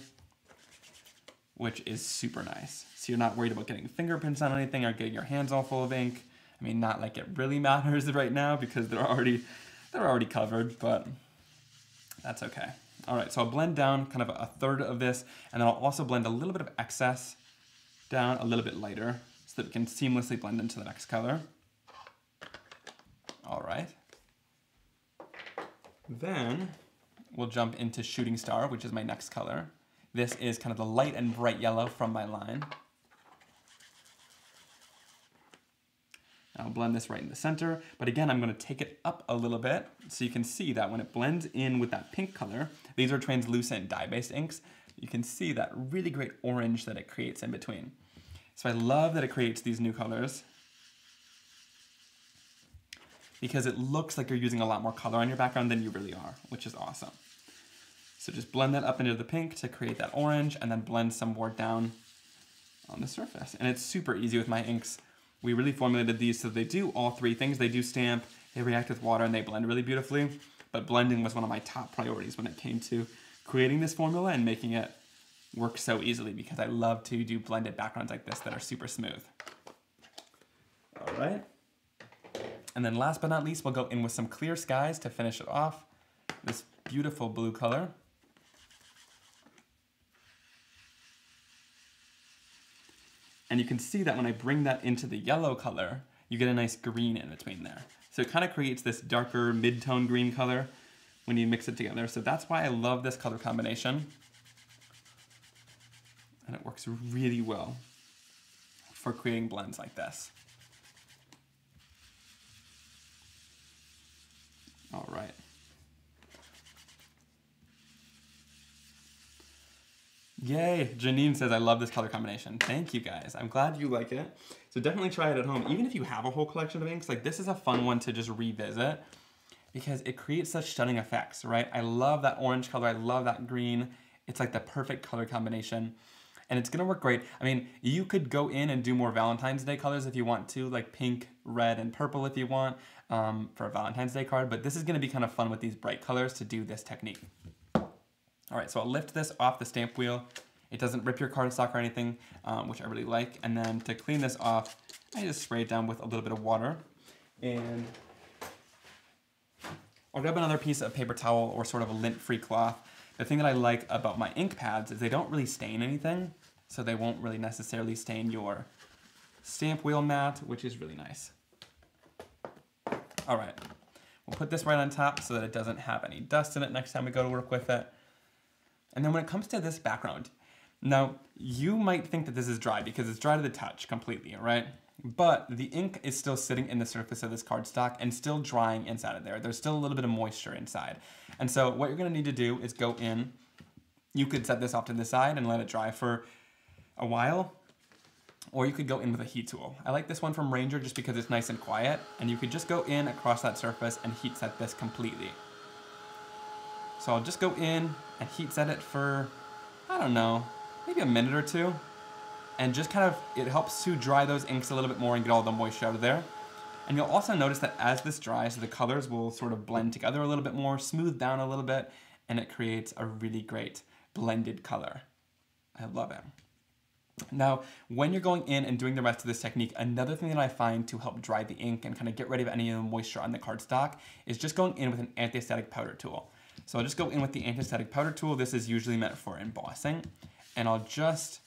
S1: which is super nice. So you're not worried about getting fingerprints on anything or getting your hands all full of ink. I mean, not like it really (laughs) matters right now because they're already they're already covered, but that's okay. All right, so I'll blend down kind of a third of this, and then I'll also blend a little bit of excess down a little bit lighter so that it can seamlessly blend into the next color. All right. Then we'll jump into Shooting Star, which is my next color. This is kind of the light and bright yellow from my line. I'll blend this right in the center, but again, I'm gonna take it up a little bit so you can see that when it blends in with that pink color, these are translucent dye-based inks, you can see that really great orange that it creates in between. So I love that it creates these new colors because it looks like you're using a lot more color on your background than you really are, which is awesome. So just blend that up into the pink to create that orange and then blend some more down on the surface. And it's super easy with my inks. We really formulated these so they do all three things. They do stamp, they react with water, and they blend really beautifully. But blending was one of my top priorities when it came to creating this formula and making it work so easily because I love to do blended backgrounds like this that are super smooth. All right. And then last but not least, we'll go in with some clear skies to finish it off. This beautiful blue color. And you can see that when I bring that into the yellow color, you get a nice green in between there. So it kind of creates this darker mid-tone green color when you mix it together. So that's why I love this color combination. And it works really well for creating blends like this. All right. Yay! Janine says, I love this color combination. Thank you guys. I'm glad you like it. So definitely try it at home. Even if you have a whole collection of inks, like this is a fun one to just revisit because it creates such stunning effects, right? I love that orange color. I love that green. It's like the perfect color combination and it's gonna work great. I mean, you could go in and do more Valentine's Day colors if you want to, like pink, red, and purple if you want um, for a Valentine's Day card, but this is gonna be kind of fun with these bright colors to do this technique. All right, so I'll lift this off the stamp wheel. It doesn't rip your cardstock or anything, um, which I really like. And then to clean this off, I just spray it down with a little bit of water. And I'll grab another piece of paper towel or sort of a lint-free cloth. The thing that I like about my ink pads is they don't really stain anything, so they won't really necessarily stain your stamp wheel mat, which is really nice. All right, we'll put this right on top so that it doesn't have any dust in it next time we go to work with it. And then when it comes to this background, now you might think that this is dry because it's dry to the touch completely, right? but the ink is still sitting in the surface of this cardstock and still drying inside of there. There's still a little bit of moisture inside. And so what you're gonna need to do is go in, you could set this off to the side and let it dry for a while, or you could go in with a heat tool. I like this one from Ranger just because it's nice and quiet, and you could just go in across that surface and heat set this completely. So I'll just go in and heat set it for, I don't know, maybe a minute or two. And just kind of, it helps to dry those inks a little bit more and get all the moisture out of there. And you'll also notice that as this dries, the colors will sort of blend together a little bit more, smooth down a little bit, and it creates a really great blended color. I love it. Now, when you're going in and doing the rest of this technique, another thing that I find to help dry the ink and kind of get rid of any of the moisture on the cardstock is just going in with an anti-static powder tool. So I'll just go in with the anti-static powder tool. This is usually meant for embossing. And I'll just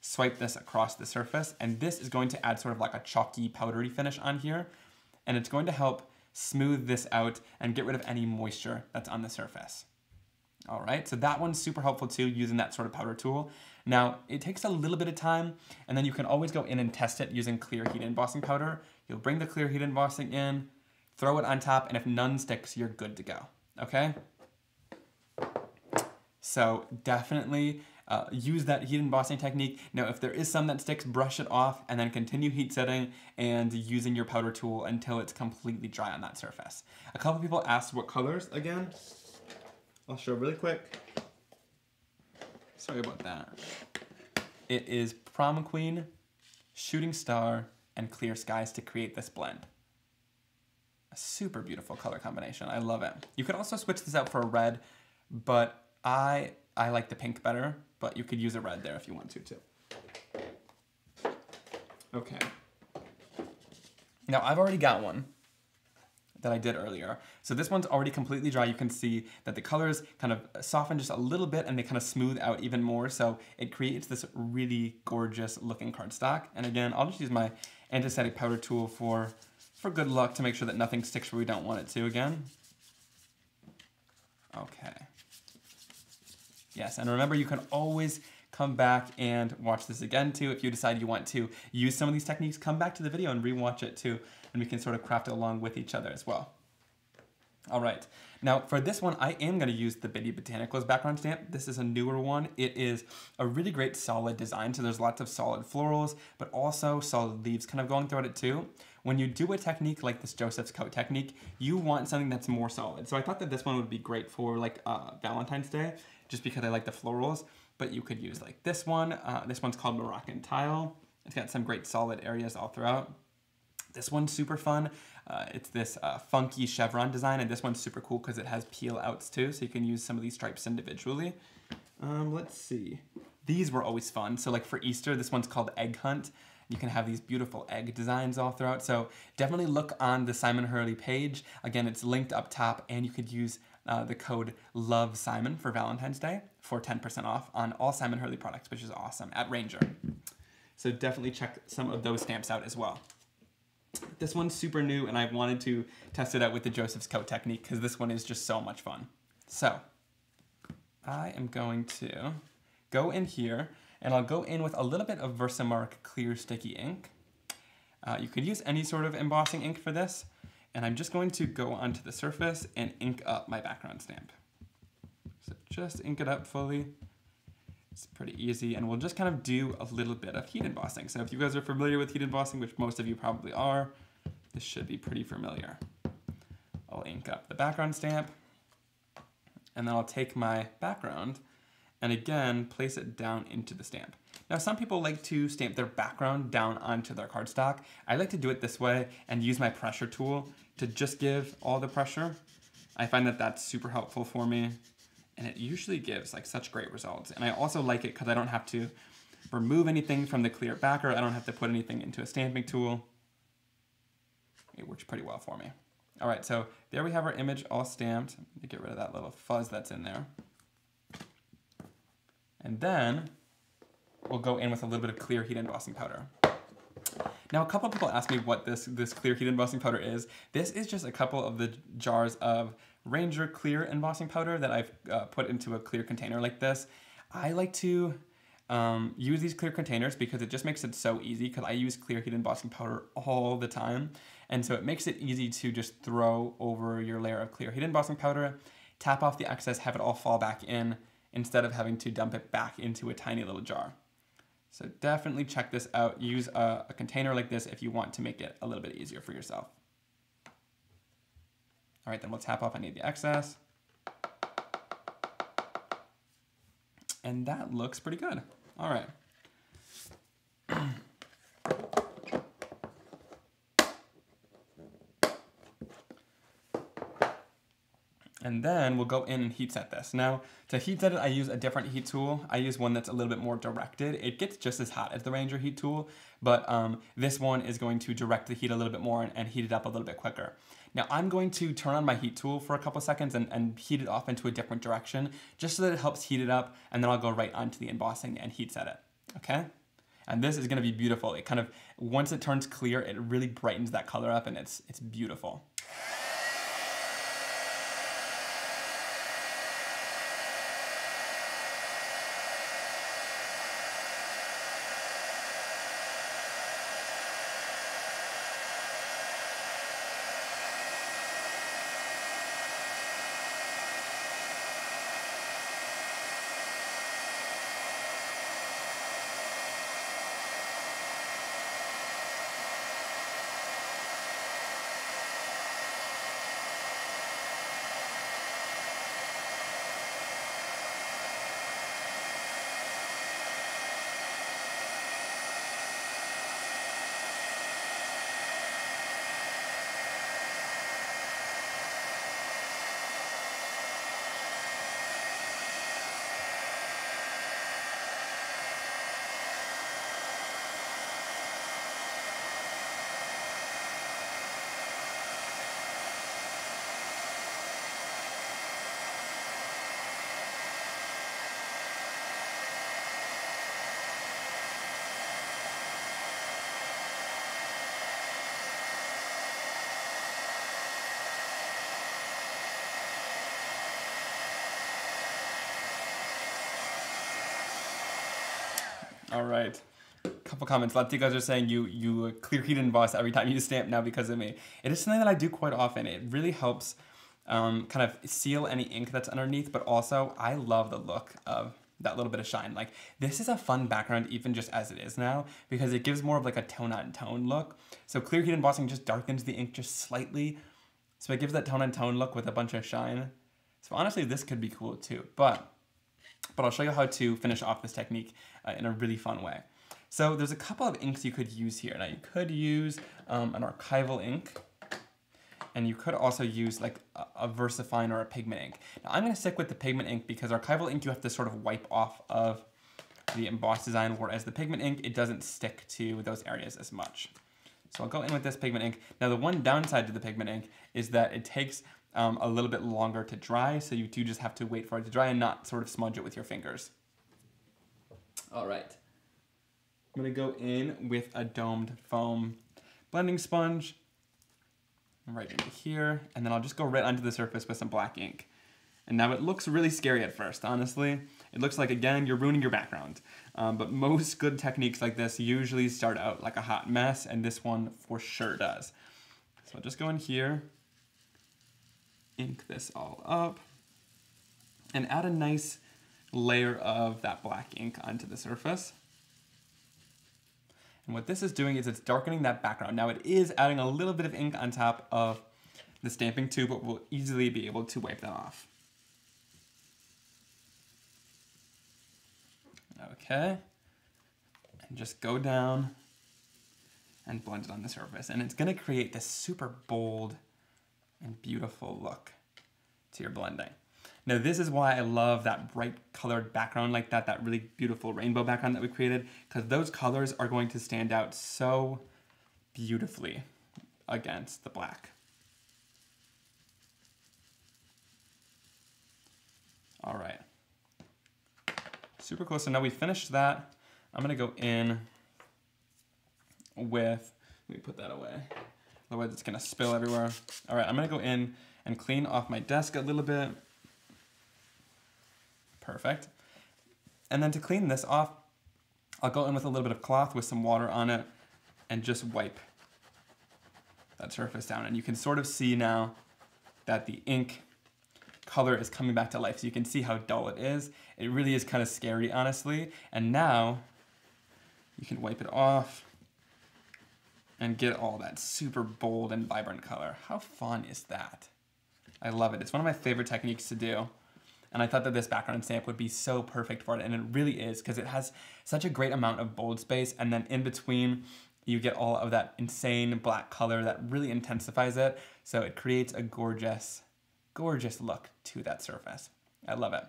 S1: swipe this across the surface. And this is going to add sort of like a chalky, powdery finish on here. And it's going to help smooth this out and get rid of any moisture that's on the surface. All right, so that one's super helpful too, using that sort of powder tool. Now, it takes a little bit of time, and then you can always go in and test it using clear heat embossing powder. You'll bring the clear heat embossing in, throw it on top, and if none sticks, you're good to go, okay? So definitely uh, use that heat embossing technique. Now, if there is some that sticks, brush it off and then continue heat setting and using your powder tool until it's completely dry on that surface. A couple people asked what colors again. I'll show really quick. Sorry about that. It is Prom Queen, Shooting Star, and Clear Skies to create this blend. Super beautiful color combination. I love it. You could also switch this out for a red, but I I like the pink better, but you could use a red there if you want to too. Okay. Now I've already got one that I did earlier. So this one's already completely dry. You can see that the colors kind of soften just a little bit and they kind of smooth out even more. So it creates this really gorgeous looking cardstock. And again, I'll just use my anti-static powder tool for, for good luck to make sure that nothing sticks where we don't want it to again. Okay. Yes, and remember you can always come back and watch this again too. If you decide you want to use some of these techniques, come back to the video and rewatch it too and we can sort of craft it along with each other as well. All right, now for this one, I am gonna use the Bitty Botanicals background stamp. This is a newer one. It is a really great solid design, so there's lots of solid florals, but also solid leaves kind of going throughout it too. When you do a technique like this Joseph's Coat technique, you want something that's more solid. So I thought that this one would be great for like uh, Valentine's Day, just because I like the florals, but you could use like this one. Uh, this one's called Moroccan Tile. It's got some great solid areas all throughout. This one's super fun. Uh, it's this uh, funky chevron design, and this one's super cool because it has peel outs too, so you can use some of these stripes individually. Um, let's see. These were always fun. So like for Easter, this one's called Egg Hunt. You can have these beautiful egg designs all throughout. So definitely look on the Simon Hurley page. Again, it's linked up top, and you could use uh, the code Love Simon for Valentine's Day for 10% off on all Simon Hurley products, which is awesome at Ranger. So definitely check some of those stamps out as well. This one's super new and I wanted to test it out with the Joseph's Coat technique because this one is just so much fun. So I am going to go in here and I'll go in with a little bit of Versamark clear sticky ink. Uh, you could use any sort of embossing ink for this and I'm just going to go onto the surface and ink up my background stamp. So just ink it up fully. It's pretty easy, and we'll just kind of do a little bit of heat embossing. So if you guys are familiar with heat embossing, which most of you probably are, this should be pretty familiar. I'll ink up the background stamp, and then I'll take my background and again, place it down into the stamp. Now, some people like to stamp their background down onto their cardstock. I like to do it this way and use my pressure tool to just give all the pressure. I find that that's super helpful for me and it usually gives like such great results. And I also like it because I don't have to remove anything from the clear backer. I don't have to put anything into a stamping tool. It works pretty well for me. All right, so there we have our image all stamped. To get rid of that little fuzz that's in there. And then we'll go in with a little bit of clear heat embossing powder. Now, a couple of people asked me what this, this clear heat embossing powder is. This is just a couple of the jars of Ranger clear embossing powder that I've uh, put into a clear container like this. I like to um, use these clear containers because it just makes it so easy because I use clear heat embossing powder all the time. And so it makes it easy to just throw over your layer of clear heat embossing powder, tap off the excess, have it all fall back in instead of having to dump it back into a tiny little jar. So definitely check this out. Use a, a container like this if you want to make it a little bit easier for yourself. All right, then we'll tap off any of the excess. And that looks pretty good. All right. And then we'll go in and heat set this. Now, to heat set it, I use a different heat tool. I use one that's a little bit more directed. It gets just as hot as the Ranger heat tool, but um, this one is going to direct the heat a little bit more and, and, heat it up a little bit quicker. Now, I'm going to turn on my heat tool for a couple seconds and, and heat it off into a different direction, just so that it helps heat it up, and then I'll go right onto the embossing and heat set it, okay? And this is gonna be beautiful. It kind of, once it turns clear, it really brightens that color up and it's, it's beautiful. All right. A couple comments. Lots of you guys are saying you you clear heat emboss every time you stamp now because of me. It is something that I do quite often. It really helps um, kind of seal any ink that's underneath, but also I love the look of that little bit of shine. Like this is a fun background even just as it is now because it gives more of like a tone on tone look. So clear heat embossing just darkens the ink just slightly. So it gives that tone on tone look with a bunch of shine. So honestly, this could be cool too. But but I'll show you how to finish off this technique uh, in a really fun way. So there's a couple of inks you could use here. Now you could use um, an archival ink, and you could also use like a, a VersaFine or a pigment ink. Now I'm gonna stick with the pigment ink because archival ink you have to sort of wipe off of the embossed design, whereas the pigment ink, it doesn't stick to those areas as much. So I'll go in with this pigment ink. Now the one downside to the pigment ink is that it takes um, a little bit longer to dry, so you do just have to wait for it to dry and not sort of smudge it with your fingers. All right. I'm gonna go in with a domed foam blending sponge right into here, and then I'll just go right onto the surface with some black ink. And now it looks really scary at first, honestly. It looks like, again, you're ruining your background. Um, but most good techniques like this usually start out like a hot mess, and this one for sure does. So I'll just go in here, ink this all up, and add a nice layer of that black ink onto the surface. And what this is doing is it's darkening that background. Now it is adding a little bit of ink on top of the stamping tube, but we'll easily be able to wipe that off. Okay, and just go down and blend it on the surface. And it's gonna create this super bold and beautiful look to your blending. Now this is why I love that bright colored background like that, that really beautiful rainbow background that we created, because those colors are going to stand out so beautifully against the black. All right. Super cool. So now we finished that. I'm gonna go in with, let me put that away. Otherwise it's gonna spill everywhere. All right, I'm gonna go in and clean off my desk a little bit. Perfect. And then to clean this off, I'll go in with a little bit of cloth with some water on it and just wipe that surface down. And you can sort of see now that the ink color is coming back to life. So you can see how dull it is. It really is kind of scary, honestly. And now you can wipe it off and get all that super bold and vibrant color. How fun is that? I love it. It's one of my favorite techniques to do. And I thought that this background stamp would be so perfect for it, and it really is, because it has such a great amount of bold space, and then in between, you get all of that insane black color that really intensifies it. So it creates a gorgeous, gorgeous look to that surface. I love it.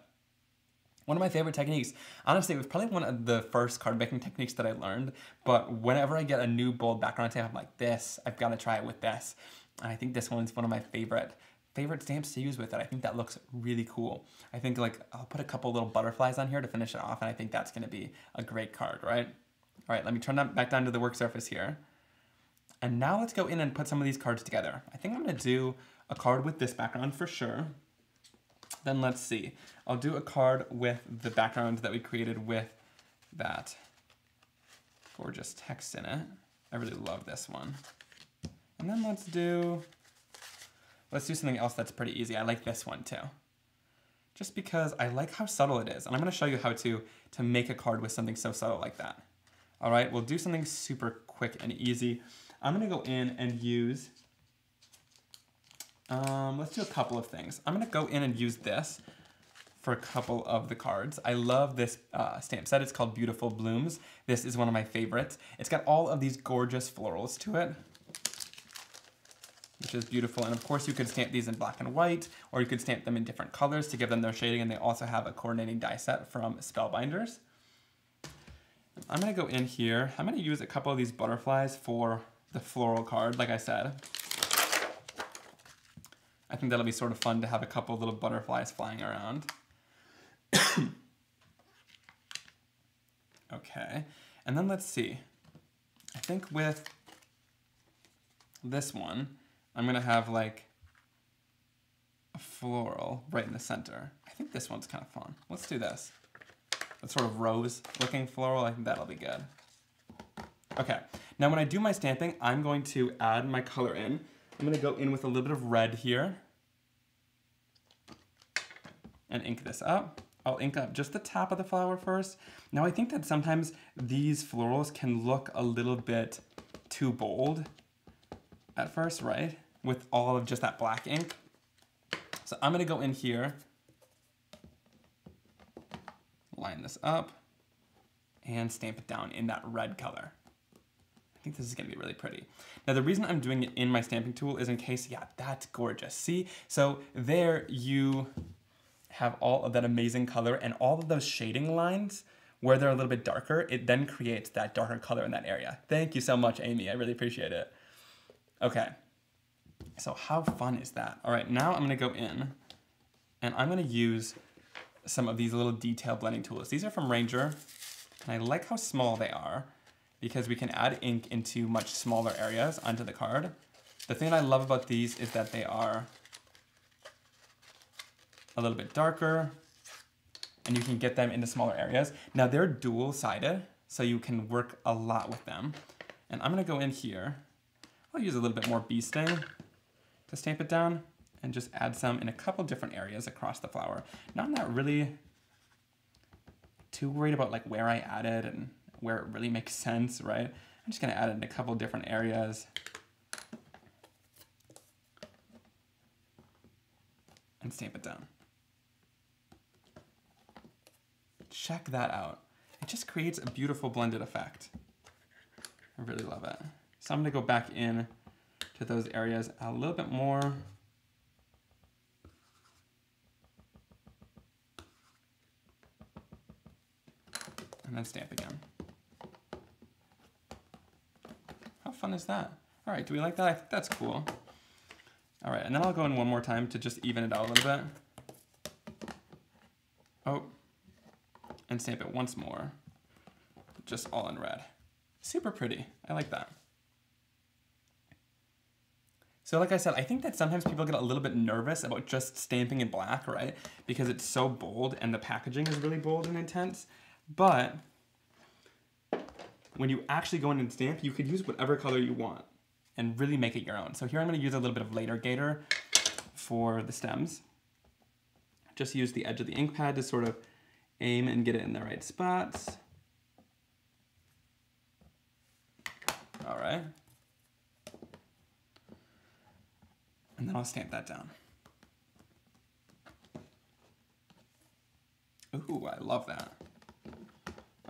S1: One of my favorite techniques, honestly, it was probably one of the first card making techniques that I learned, but whenever I get a new bold background stamp, I'm like, this, I've got to try it with this. And I think this one's one of my favorite favorite stamps to use with it. I think that looks really cool. I think like I'll put a couple little butterflies on here to finish it off and I think that's gonna be a great card, right? All right, let me turn that back down to the work surface here. And now let's go in and put some of these cards together. I think I'm gonna do a card with this background for sure. Then let's see. I'll do a card with the background that we created with that gorgeous text in it. I really love this one. And then let's do Let's do something else that's pretty easy. I like this one too. Just because I like how subtle it is. And I'm gonna show you how to, to make a card with something so subtle like that. All right, we'll do something super quick and easy. I'm gonna go in and use, um, let's do a couple of things. I'm gonna go in and use this for a couple of the cards. I love this uh, stamp set. It's called Beautiful Blooms. This is one of my favorites. It's got all of these gorgeous florals to it which is beautiful. And of course you could stamp these in black and white, or you could stamp them in different colors to give them their shading, and they also have a coordinating die set from Spellbinders. I'm gonna go in here, I'm gonna use a couple of these butterflies for the floral card, like I said. I think that'll be sort of fun to have a couple little butterflies flying around. (coughs) okay, and then let's see. I think with this one, I'm gonna have like a floral right in the center. I think this one's kind of fun. Let's do this. That sort of rose looking floral, I think that'll be good. Okay, now when I do my stamping, I'm going to add my color in. I'm gonna go in with a little bit of red here and ink this up. I'll ink up just the top of the flower first. Now I think that sometimes these florals can look a little bit too bold at first, right? with all of just that black ink. So I'm gonna go in here, line this up, and stamp it down in that red color. Think this is gonna be really pretty. Now the reason I'm doing it in my stamping tool is in case, yeah, that's gorgeous. See, so there you have all of that amazing color and all of those shading lines where they're a little bit darker, it then creates that darker color in that area. Thank you so much, Amy, I really appreciate it. Okay, so how fun is that? All right, now I'm gonna go in and I'm gonna use some of these little detail blending tools. These are from Ranger, and I like how small they are because we can add ink into much smaller areas onto the card. The thing I love about these is that they are a little bit darker and you can get them into smaller areas. Now they're dual-sided, so you can work a lot with them. And I'm gonna go in here. I'll use a little bit more bee sting to stamp it down and just add some in a couple different areas across the flower. Now I'm not really too worried about like where I add it and where it really makes sense, right? I'm just gonna add it in a couple different areas. And stamp it down. Check that out. It just creates a beautiful blended effect. I really love it. So I'm gonna go back in to those areas a little bit more. And then stamp again. How fun is that? All right, do we like that? I think that's cool. All right, and then I'll go in one more time to just even it out a little bit. Oh, and stamp it once more, just all in red. Super pretty, I like that. So like I said, I think that sometimes people get a little bit nervous about just stamping in black, right? Because it's so bold and the packaging is really bold and intense. But when you actually go in and stamp, you could use whatever color you want and really make it your own. So here I'm gonna use a little bit of later gator for the stems. Just use the edge of the ink pad to sort of aim and get it in the right spots. All right. And then I'll stamp that down. Ooh, I love that.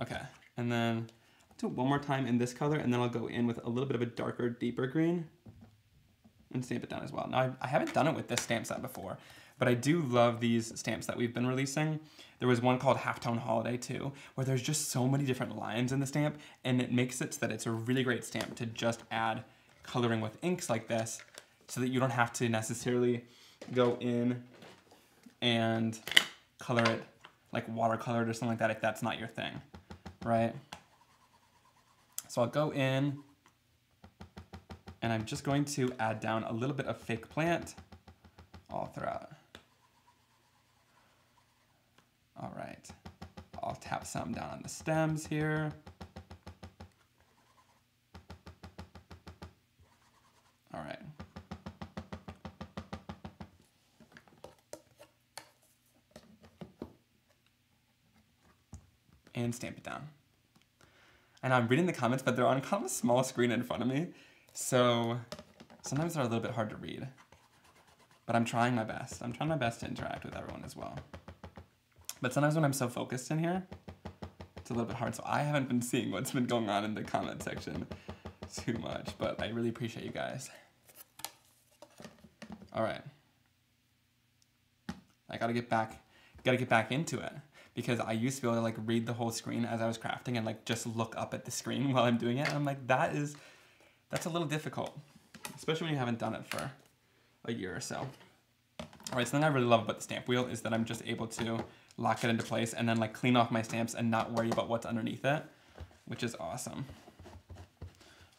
S1: Okay, and then do it one more time in this color, and then I'll go in with a little bit of a darker, deeper green and stamp it down as well. Now, I, I haven't done it with this stamp set before, but I do love these stamps that we've been releasing. There was one called Halftone Holiday too, where there's just so many different lines in the stamp, and it makes it so that it's a really great stamp to just add coloring with inks like this, so that you don't have to necessarily go in and color it like watercolored or something like that if that's not your thing, right? So I'll go in and I'm just going to add down a little bit of fake plant all throughout. All right, I'll tap some down on the stems here. All right. And stamp it down. And I'm reading the comments, but they're on kind of a small screen in front of me. So sometimes they're a little bit hard to read. But I'm trying my best. I'm trying my best to interact with everyone as well. But sometimes when I'm so focused in here, it's a little bit hard. So I haven't been seeing what's been going on in the comment section too much, but I really appreciate you guys. All right. I gotta get back, gotta get back into it because I used to be able to like read the whole screen as I was crafting and like just look up at the screen (laughs) while I'm doing it. And I'm like, that is, that's a little difficult, especially when you haven't done it for a year or so. All right, something I really love about the stamp wheel is that I'm just able to lock it into place and then like clean off my stamps and not worry about what's underneath it, which is awesome.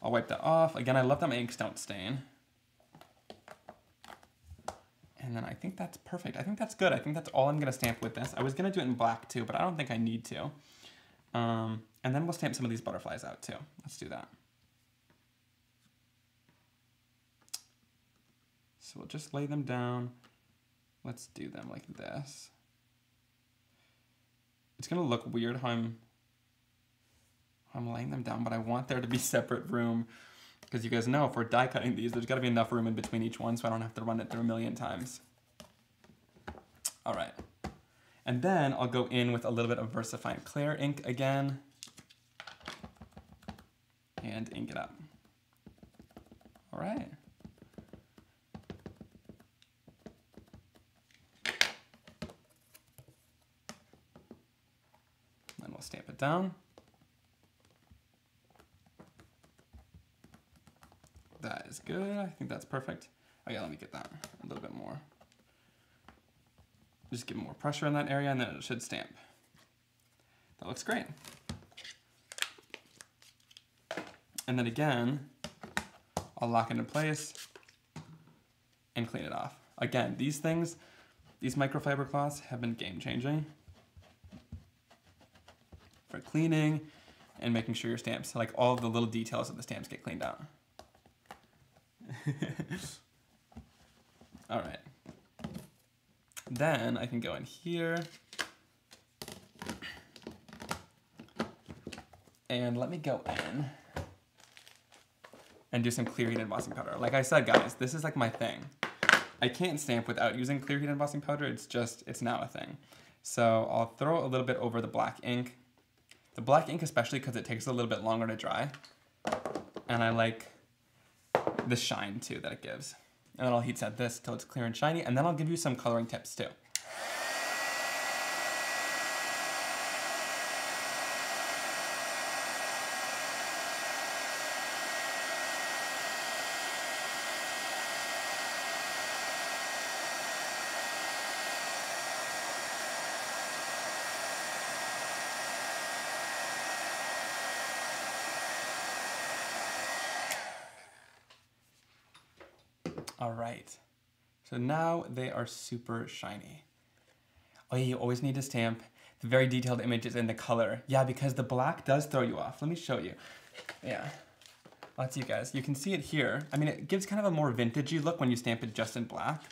S1: I'll wipe that off. Again, I love that my inks don't stain. And then I think that's perfect. I think that's good. I think that's all I'm gonna stamp with this. I was gonna do it in black too, but I don't think I need to. Um, and then we'll stamp some of these butterflies out too. Let's do that. So we'll just lay them down. Let's do them like this. It's gonna look weird how I'm, how I'm laying them down, but I want there to be (laughs) separate room because you guys know if we're die cutting these, there's gotta be enough room in between each one so I don't have to run it through a million times. All right. And then I'll go in with a little bit of VersaFine Clair ink again and ink it up. All right. Then we'll stamp it down. That is good. I think that's perfect. Oh yeah, let me get that a little bit more. Just give more pressure in that area and then it should stamp. That looks great. And then again, I'll lock into place and clean it off. Again, these things, these microfiber cloths have been game changing for cleaning and making sure your stamps, like all the little details of the stamps get cleaned out. (laughs) All right. Then I can go in here. And let me go in and do some clear heat embossing powder. Like I said, guys, this is like my thing. I can't stamp without using clear heat embossing powder. It's just, it's now a thing. So I'll throw a little bit over the black ink. The black ink especially because it takes a little bit longer to dry. And I like the shine too that it gives. And then I'll heat set this till it's clear and shiny, and then I'll give you some coloring tips too. All right. So now they are super shiny. Oh, you always need to stamp the very detailed images in the color. Yeah, because the black does throw you off. Let me show you. Yeah. Let's see, guys. You can see it here. I mean, it gives kind of a more vintagey look when you stamp it just in black.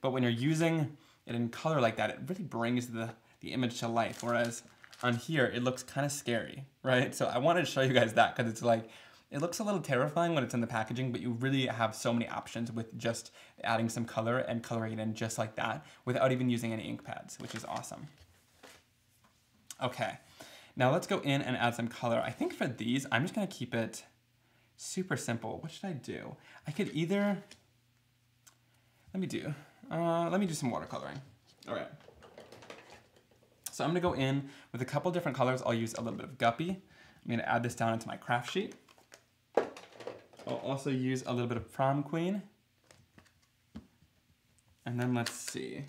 S1: But when you're using it in color like that, it really brings the, the image to life. Whereas on here, it looks kind of scary, right? So I wanted to show you guys that because it's like, it looks a little terrifying when it's in the packaging, but you really have so many options with just adding some color and coloring it in just like that without even using any ink pads, which is awesome. Okay, now let's go in and add some color. I think for these, I'm just gonna keep it super simple. What should I do? I could either, let me do, uh, let me do some watercoloring. All right. So I'm gonna go in with a couple different colors. I'll use a little bit of Guppy. I'm gonna add this down into my craft sheet. I'll also use a little bit of Prom Queen. And then let's see.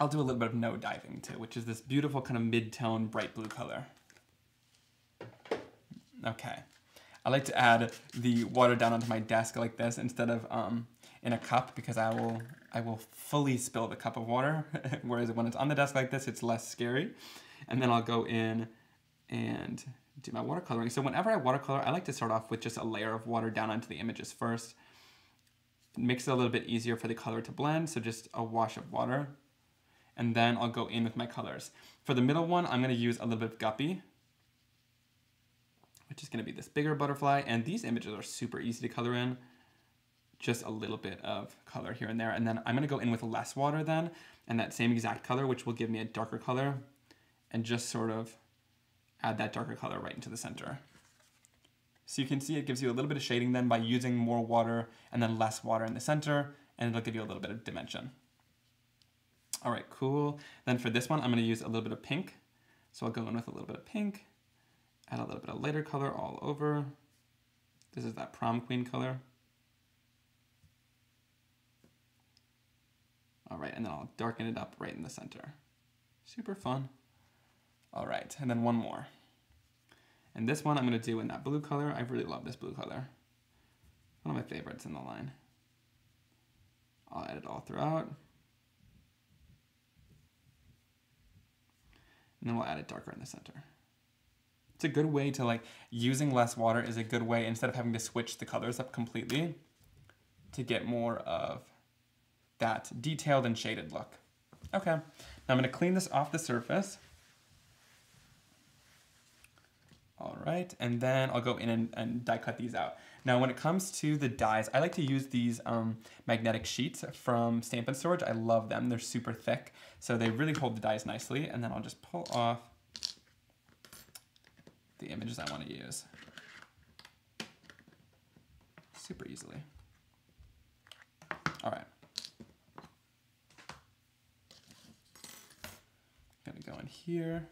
S1: I'll do a little bit of no diving too, which is this beautiful kind of mid-tone bright blue color. Okay. I like to add the water down onto my desk like this instead of um, in a cup because I will I will fully spill the cup of water. (laughs) Whereas when it's on the desk like this, it's less scary. And then I'll go in and do my watercoloring. So whenever I watercolor, I like to start off with just a layer of water down onto the images first. It makes it a little bit easier for the color to blend, so just a wash of water. And then I'll go in with my colors. For the middle one, I'm gonna use a little bit of Guppy, which is gonna be this bigger butterfly. And these images are super easy to color in. Just a little bit of color here and there. And then I'm gonna go in with less water then, and that same exact color, which will give me a darker color, and just sort of add that darker color right into the center. So you can see it gives you a little bit of shading then by using more water and then less water in the center, and it'll give you a little bit of dimension. All right, cool. Then for this one, I'm gonna use a little bit of pink. So I'll go in with a little bit of pink, add a little bit of lighter color all over. This is that prom queen color. All right, and then I'll darken it up right in the center. Super fun. All right, and then one more. And this one I'm gonna do in that blue color. I really love this blue color. One of my favorites in the line. I'll add it all throughout. And then we'll add it darker in the center. It's a good way to like, using less water is a good way, instead of having to switch the colors up completely, to get more of that detailed and shaded look. Okay, now I'm gonna clean this off the surface. All right, and then I'll go in and, and, die cut these out. Now, when it comes to the dies, I like to use these um, magnetic sheets from Stamp-n-Storage. I love them, they're super thick, so they really hold the dies nicely, and then I'll just pull off the images I wanna use. Super easily. All right. Gonna go in here,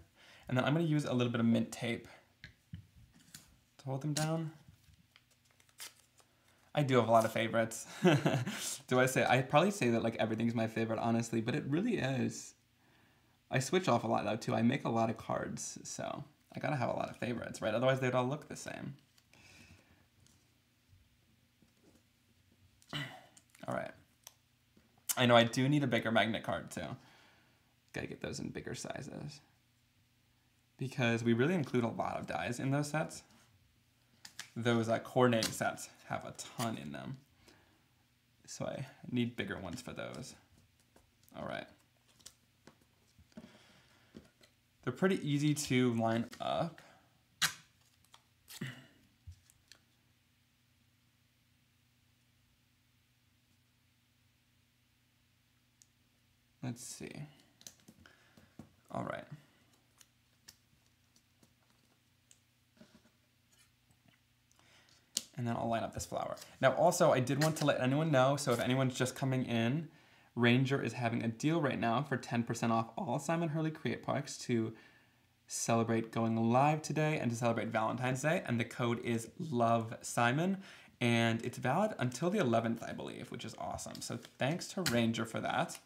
S1: and then I'm gonna use a little bit of mint tape hold them down. I do have a lot of favorites. (laughs) do I say, I probably say that like everything's my favorite, honestly, but it really is. I switch off a lot though too. I make a lot of cards, so I gotta have a lot of favorites, right? Otherwise they'd all look the same. All right. I know I do need a bigger magnet card too. Gotta get those in bigger sizes. Because we really include a lot of dies in those sets those uh, coordinating sets have a ton in them. So I need bigger ones for those. All right. They're pretty easy to line up. Let's see. All right. And then I'll line up this flower. Now also, I did want to let anyone know, so if anyone's just coming in, Ranger is having a deal right now for 10% off all Simon Hurley Create products to celebrate going live today and to celebrate Valentine's Day, and the code is LOVE SIMON, and it's valid until the 11th, I believe, which is awesome. So thanks to Ranger for that,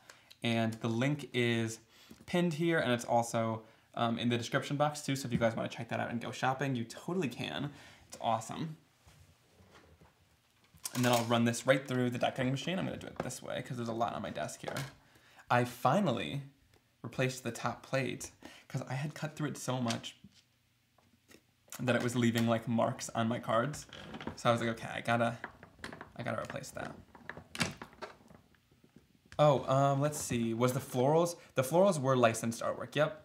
S1: and the link is pinned here, and it's also um, in the description box too, so if you guys want to check that out and go shopping, you totally can. It's awesome. And then I'll run this right through the die cutting machine. I'm gonna do it this way because there's a lot on my desk here. I finally replaced the top plate because I had cut through it so much that it was leaving like marks on my cards. So I was like, okay, I gotta, I gotta replace that. Oh, um, let's see. Was the florals? The florals were licensed artwork. Yep.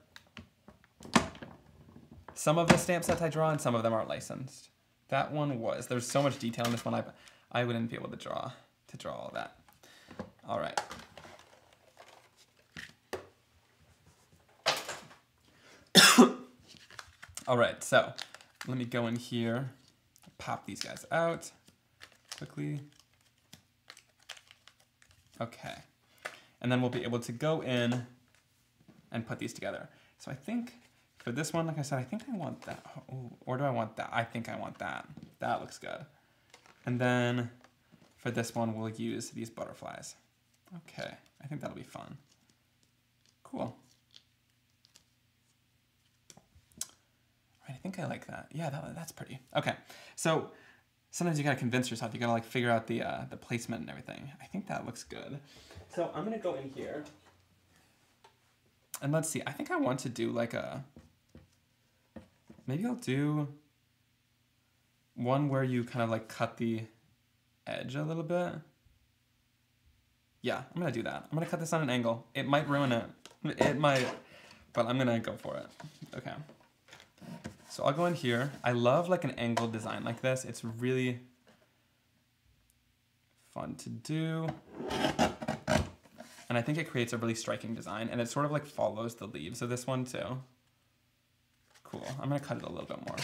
S1: Some of the stamp sets I draw and some of them aren't licensed. That one was. There's so much detail in this one. I, I wouldn't be able to draw to draw all that. All right. (coughs) all right. So let me go in here, pop these guys out quickly. Okay. And then we'll be able to go in and put these together. So I think for this one, like I said, I think I want that. Oh, or do I want that? I think I want that. That looks good. And then for this one, we'll use these butterflies. Okay, I think that'll be fun. Cool. Right, I think I like that. Yeah, that, that's pretty. Okay, so sometimes you gotta convince yourself. You gotta like figure out the uh, the placement and everything. I think that looks good. So I'm gonna go in here, and let's see. I think I want to do like a Maybe I'll do one where you kind of like cut the edge a little bit. Yeah, I'm gonna do that. I'm gonna cut this on an angle. It might ruin it. It might, but I'm gonna go for it. Okay. So I'll go in here. I love like an angled design like this. It's really fun to do. And I think it creates a really striking design and it sort of like follows the leaves of this one too. Cool. I'm to cut it a little bit more.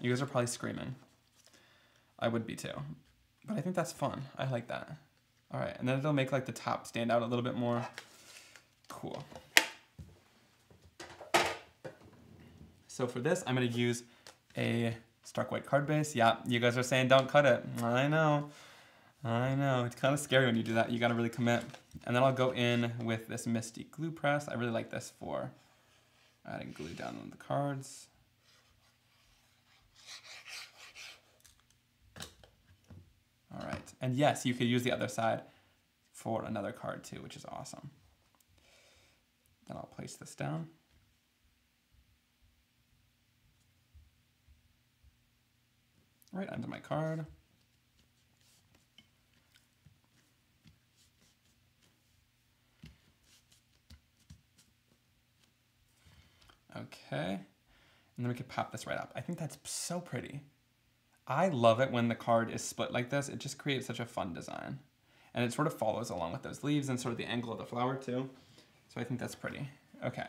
S1: You guys are probably screaming. I would be too. But I think that's fun. I like that. All right, and then it'll make like the top stand out a little bit more. Cool. So for this, I'm gonna use a Stark White card base. Yeah, you guys are saying don't cut it. I know. I know, it's kind of scary when you do that. You gotta really commit. And then I'll go in with this Misty glue press. I really like this for adding glue down on the cards. All right, and yes, you could use the other side for another card too, which is awesome. Then I'll place this down. Right under my card. Okay. And then we could pop this right up. I think that's so pretty. I love it when the card is split like this. It just creates such a fun design. And it sort of follows along with those leaves and sort of the angle of the flower too. So I think that's pretty. Okay.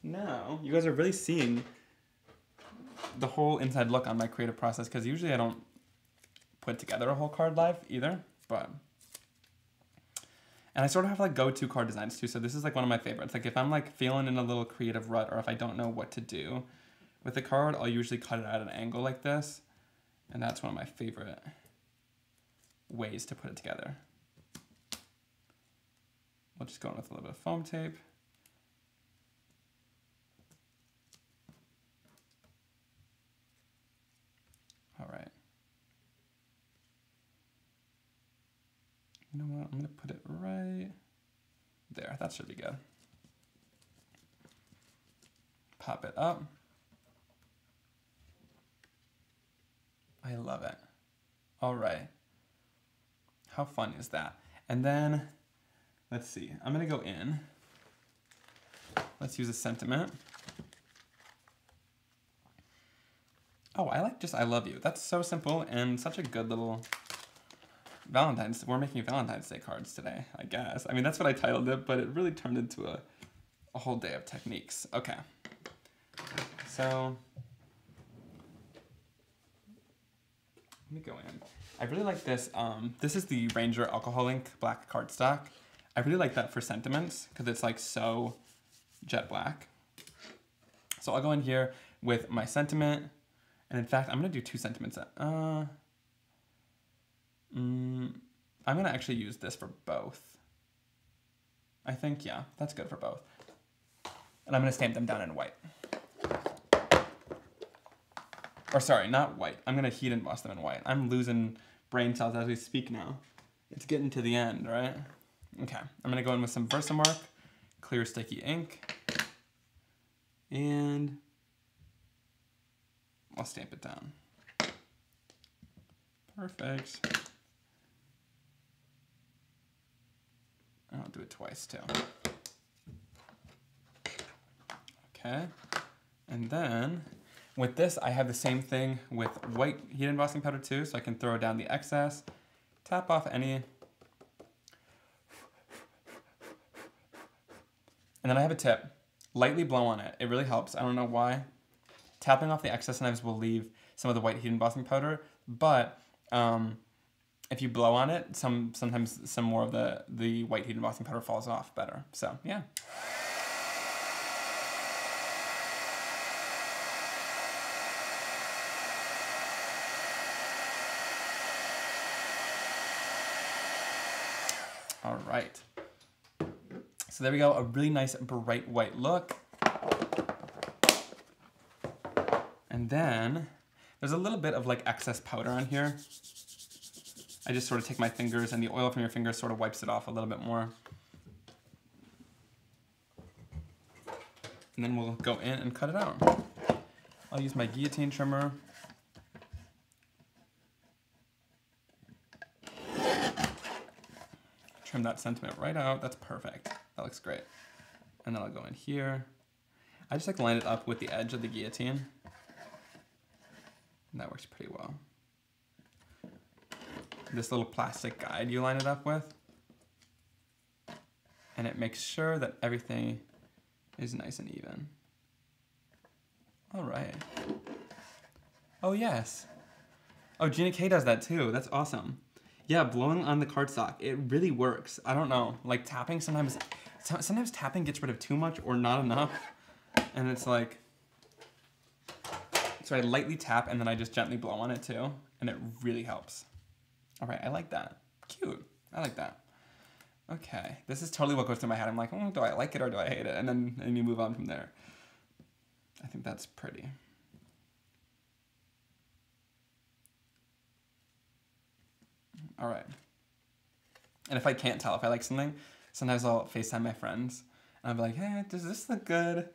S1: Now, you guys are really seeing the whole inside look on my creative process because usually I don't put together a whole card live either, but and I sort of have like go-to card designs too. So this is like one of my favorites. Like if I'm like feeling in a little creative rut or if I don't know what to do with the card, I'll usually cut it at an angle like this. And that's one of my favorite ways to put it together. We'll just go in with a little bit of foam tape. All right. You know what? I'm to put it right there. That should be good. Pop it up. I love it. All right. How fun is that? And then, let's see. I'm to go in. Let's use a sentiment. Oh, I like just I love you. That's so simple and such a good little Valentine's, we're making Valentine's Day cards today, I guess. I mean, that's what I titled it, but it really turned into a, a whole day of techniques. Okay. So, let me go in. I really like this. Um, this is the Ranger Alcohol Ink black cardstock. I really like that for sentiments because it's like so jet black. So I'll go in here with my sentiment. And in fact, I'm to do two sentiments. Uh, Mm, I'm gonna actually use this for both. I think, yeah, that's good for both. And I'm gonna stamp them down in white. Or sorry, not white. I'm gonna heat emboss them in white. I'm losing brain cells as we speak now. It's getting to the end, right? Okay, I'm gonna go in with some Versamark, clear sticky ink, and I'll stamp it down. Perfect. I'll do it twice too. Okay, and then with this, I have the same thing with white heat embossing powder too, so I can throw down the excess, tap off any, and then I have a tip. Lightly blow on it. It really helps. I don't know why. Tapping off the excess knives will leave some of the white heat embossing powder, but um, if you blow on it, some sometimes some more of the, the white heat embossing powder falls off better. So yeah. All right. So there we go, a really nice bright white look. And then there's a little bit of like excess powder on here. I just sort of take my fingers and the oil from your fingers sort of wipes it off a little bit more. And then we'll go in and cut it out. I'll use my guillotine trimmer. Trim that sentiment right out. That's perfect. That looks great. And then I'll go in here. I just like line it up with the edge of the guillotine. And that works pretty well. This little plastic guide you line it up with. And it makes sure that everything is nice and even. All right. Oh yes. Oh, Gina K does that too. That's awesome. Yeah, blowing on the cardstock, it really works. I don't know, like tapping sometimes, sometimes tapping gets rid of too much or not enough. And it's like, so I lightly tap and then I just gently blow on it too. And it really helps. All right, I like that. Cute, I like that. Okay, this is totally what goes through my head. I'm like, oh, do I like it or do I hate it? And then and you move on from there. I think that's pretty. All right. And if I can't tell if I like something, sometimes I'll FaceTime my friends and I'll be like, hey, does this look good?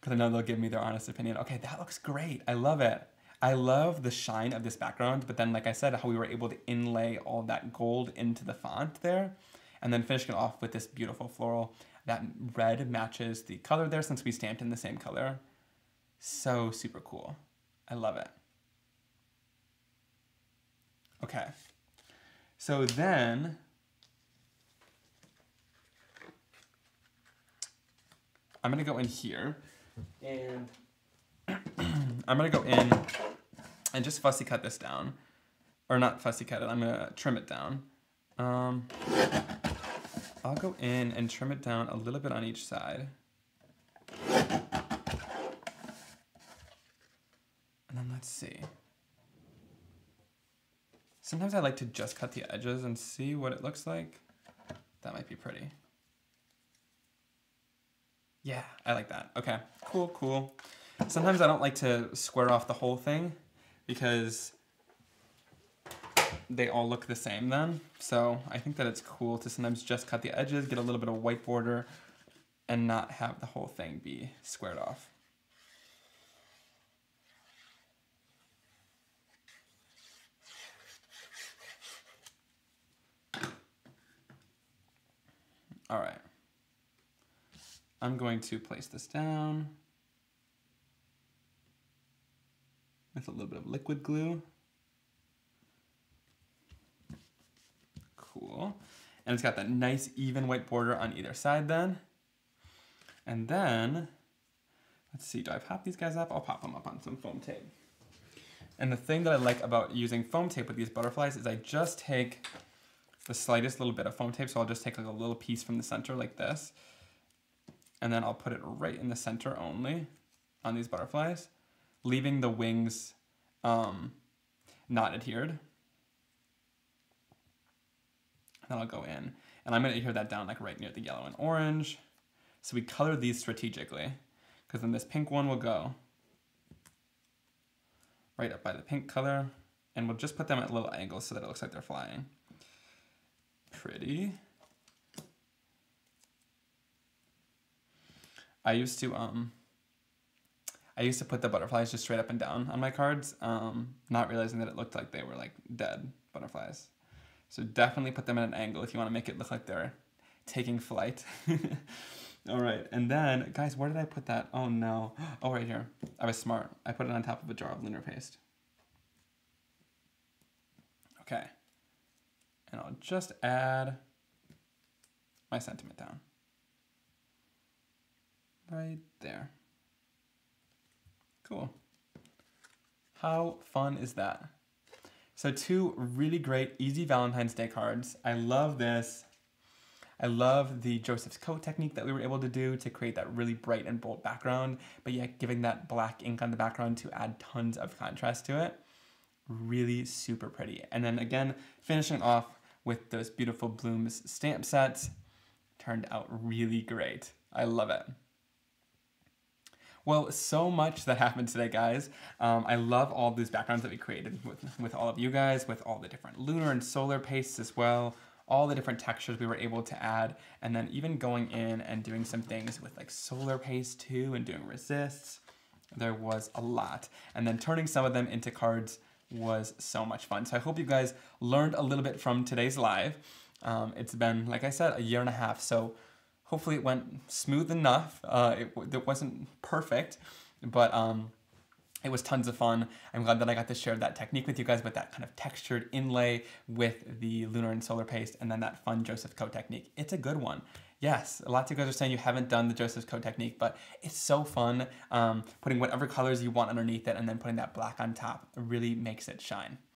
S1: Because I know they'll give me their honest opinion. Okay, that looks great. I love it. I love the shine of this background, but then like I said, how we were able to inlay all that gold into the font there and then finishing it off with this beautiful floral. That red matches the color there since we stamped in the same color. So super cool. I love it. Okay. So then, I'm gonna go in here and (clears throat) I'm gonna go in and just fussy cut this down. Or not fussy cut it, I'm gonna trim it down. Um, I'll go in and trim it down a little bit on each side. And then let's see. Sometimes I like to just cut the edges and see what it looks like. That might be pretty. Yeah, I like that. Okay, cool, cool. Sometimes I don't like to square off the whole thing because they all look the same then. So I think that it's cool to sometimes just cut the edges, get a little bit of white border, and not have the whole thing be squared off. All right. I'm going to place this down with a little bit of liquid glue. Cool. And it's got that nice even white border on either side then. And then, let's see, do I pop these guys up? I'll pop them up on some foam tape. And the thing that I like about using foam tape with these butterflies is I just take the slightest little bit of foam tape. So I'll just take like a little piece from the center like this. And then I'll put it right in the center only on these butterflies, leaving the wings um, not adhered. And then I'll go in and I'm gonna adhere that down like right near the yellow and orange. So we color these strategically because then this pink one will go right up by the pink color And we'll just put them at little angles so that it looks like they're flying. Pretty. I used to um I used to put the butterflies just straight up and down on my cards, um, not realizing that it looked like they were like dead butterflies. So definitely put them at an angle if you want to make it look like they're taking flight. (laughs) All right, and then, guys, where did I put that? Oh no. (gasps) Oh, right here. I was smart. I put it on top of a jar of lunar paste. Okay. And I'll just add my sentiment down. Right there. Cool. How fun is that? So two really great, easy Valentine's Day cards. I love this. I love the Joseph's coat technique that we were able to do to create that really bright and bold background, but yet giving that black ink on the background to add tons of contrast to it. Really super pretty. And then again, finishing off with those beautiful Blooms stamp sets. Turned out really great. I love it. Well, so much that happened today, guys. Um, I love all these backgrounds that we created with, with all of you guys, with all the different lunar and solar pastes as well, all the different textures we were able to add, and then even going in and doing some things with like solar paste too and doing resists. There was a lot. And then turning some of them into cards was so much fun. So I hope you guys learned a little bit from today's live. Um, it's been, like I said, a year and a half. So hopefully it went smooth enough. Uh, it, it wasn't perfect, but um, it was tons of fun. I'm glad that I got to share that technique with you guys with that kind of textured inlay with the lunar and solar paste and then that fun Joseph coat technique. It's a good one. Yes, lots of guys are saying you haven't done the Joseph's coat technique, but it's so fun. Um, putting whatever colors you want underneath it and then putting that black on top really makes it shine.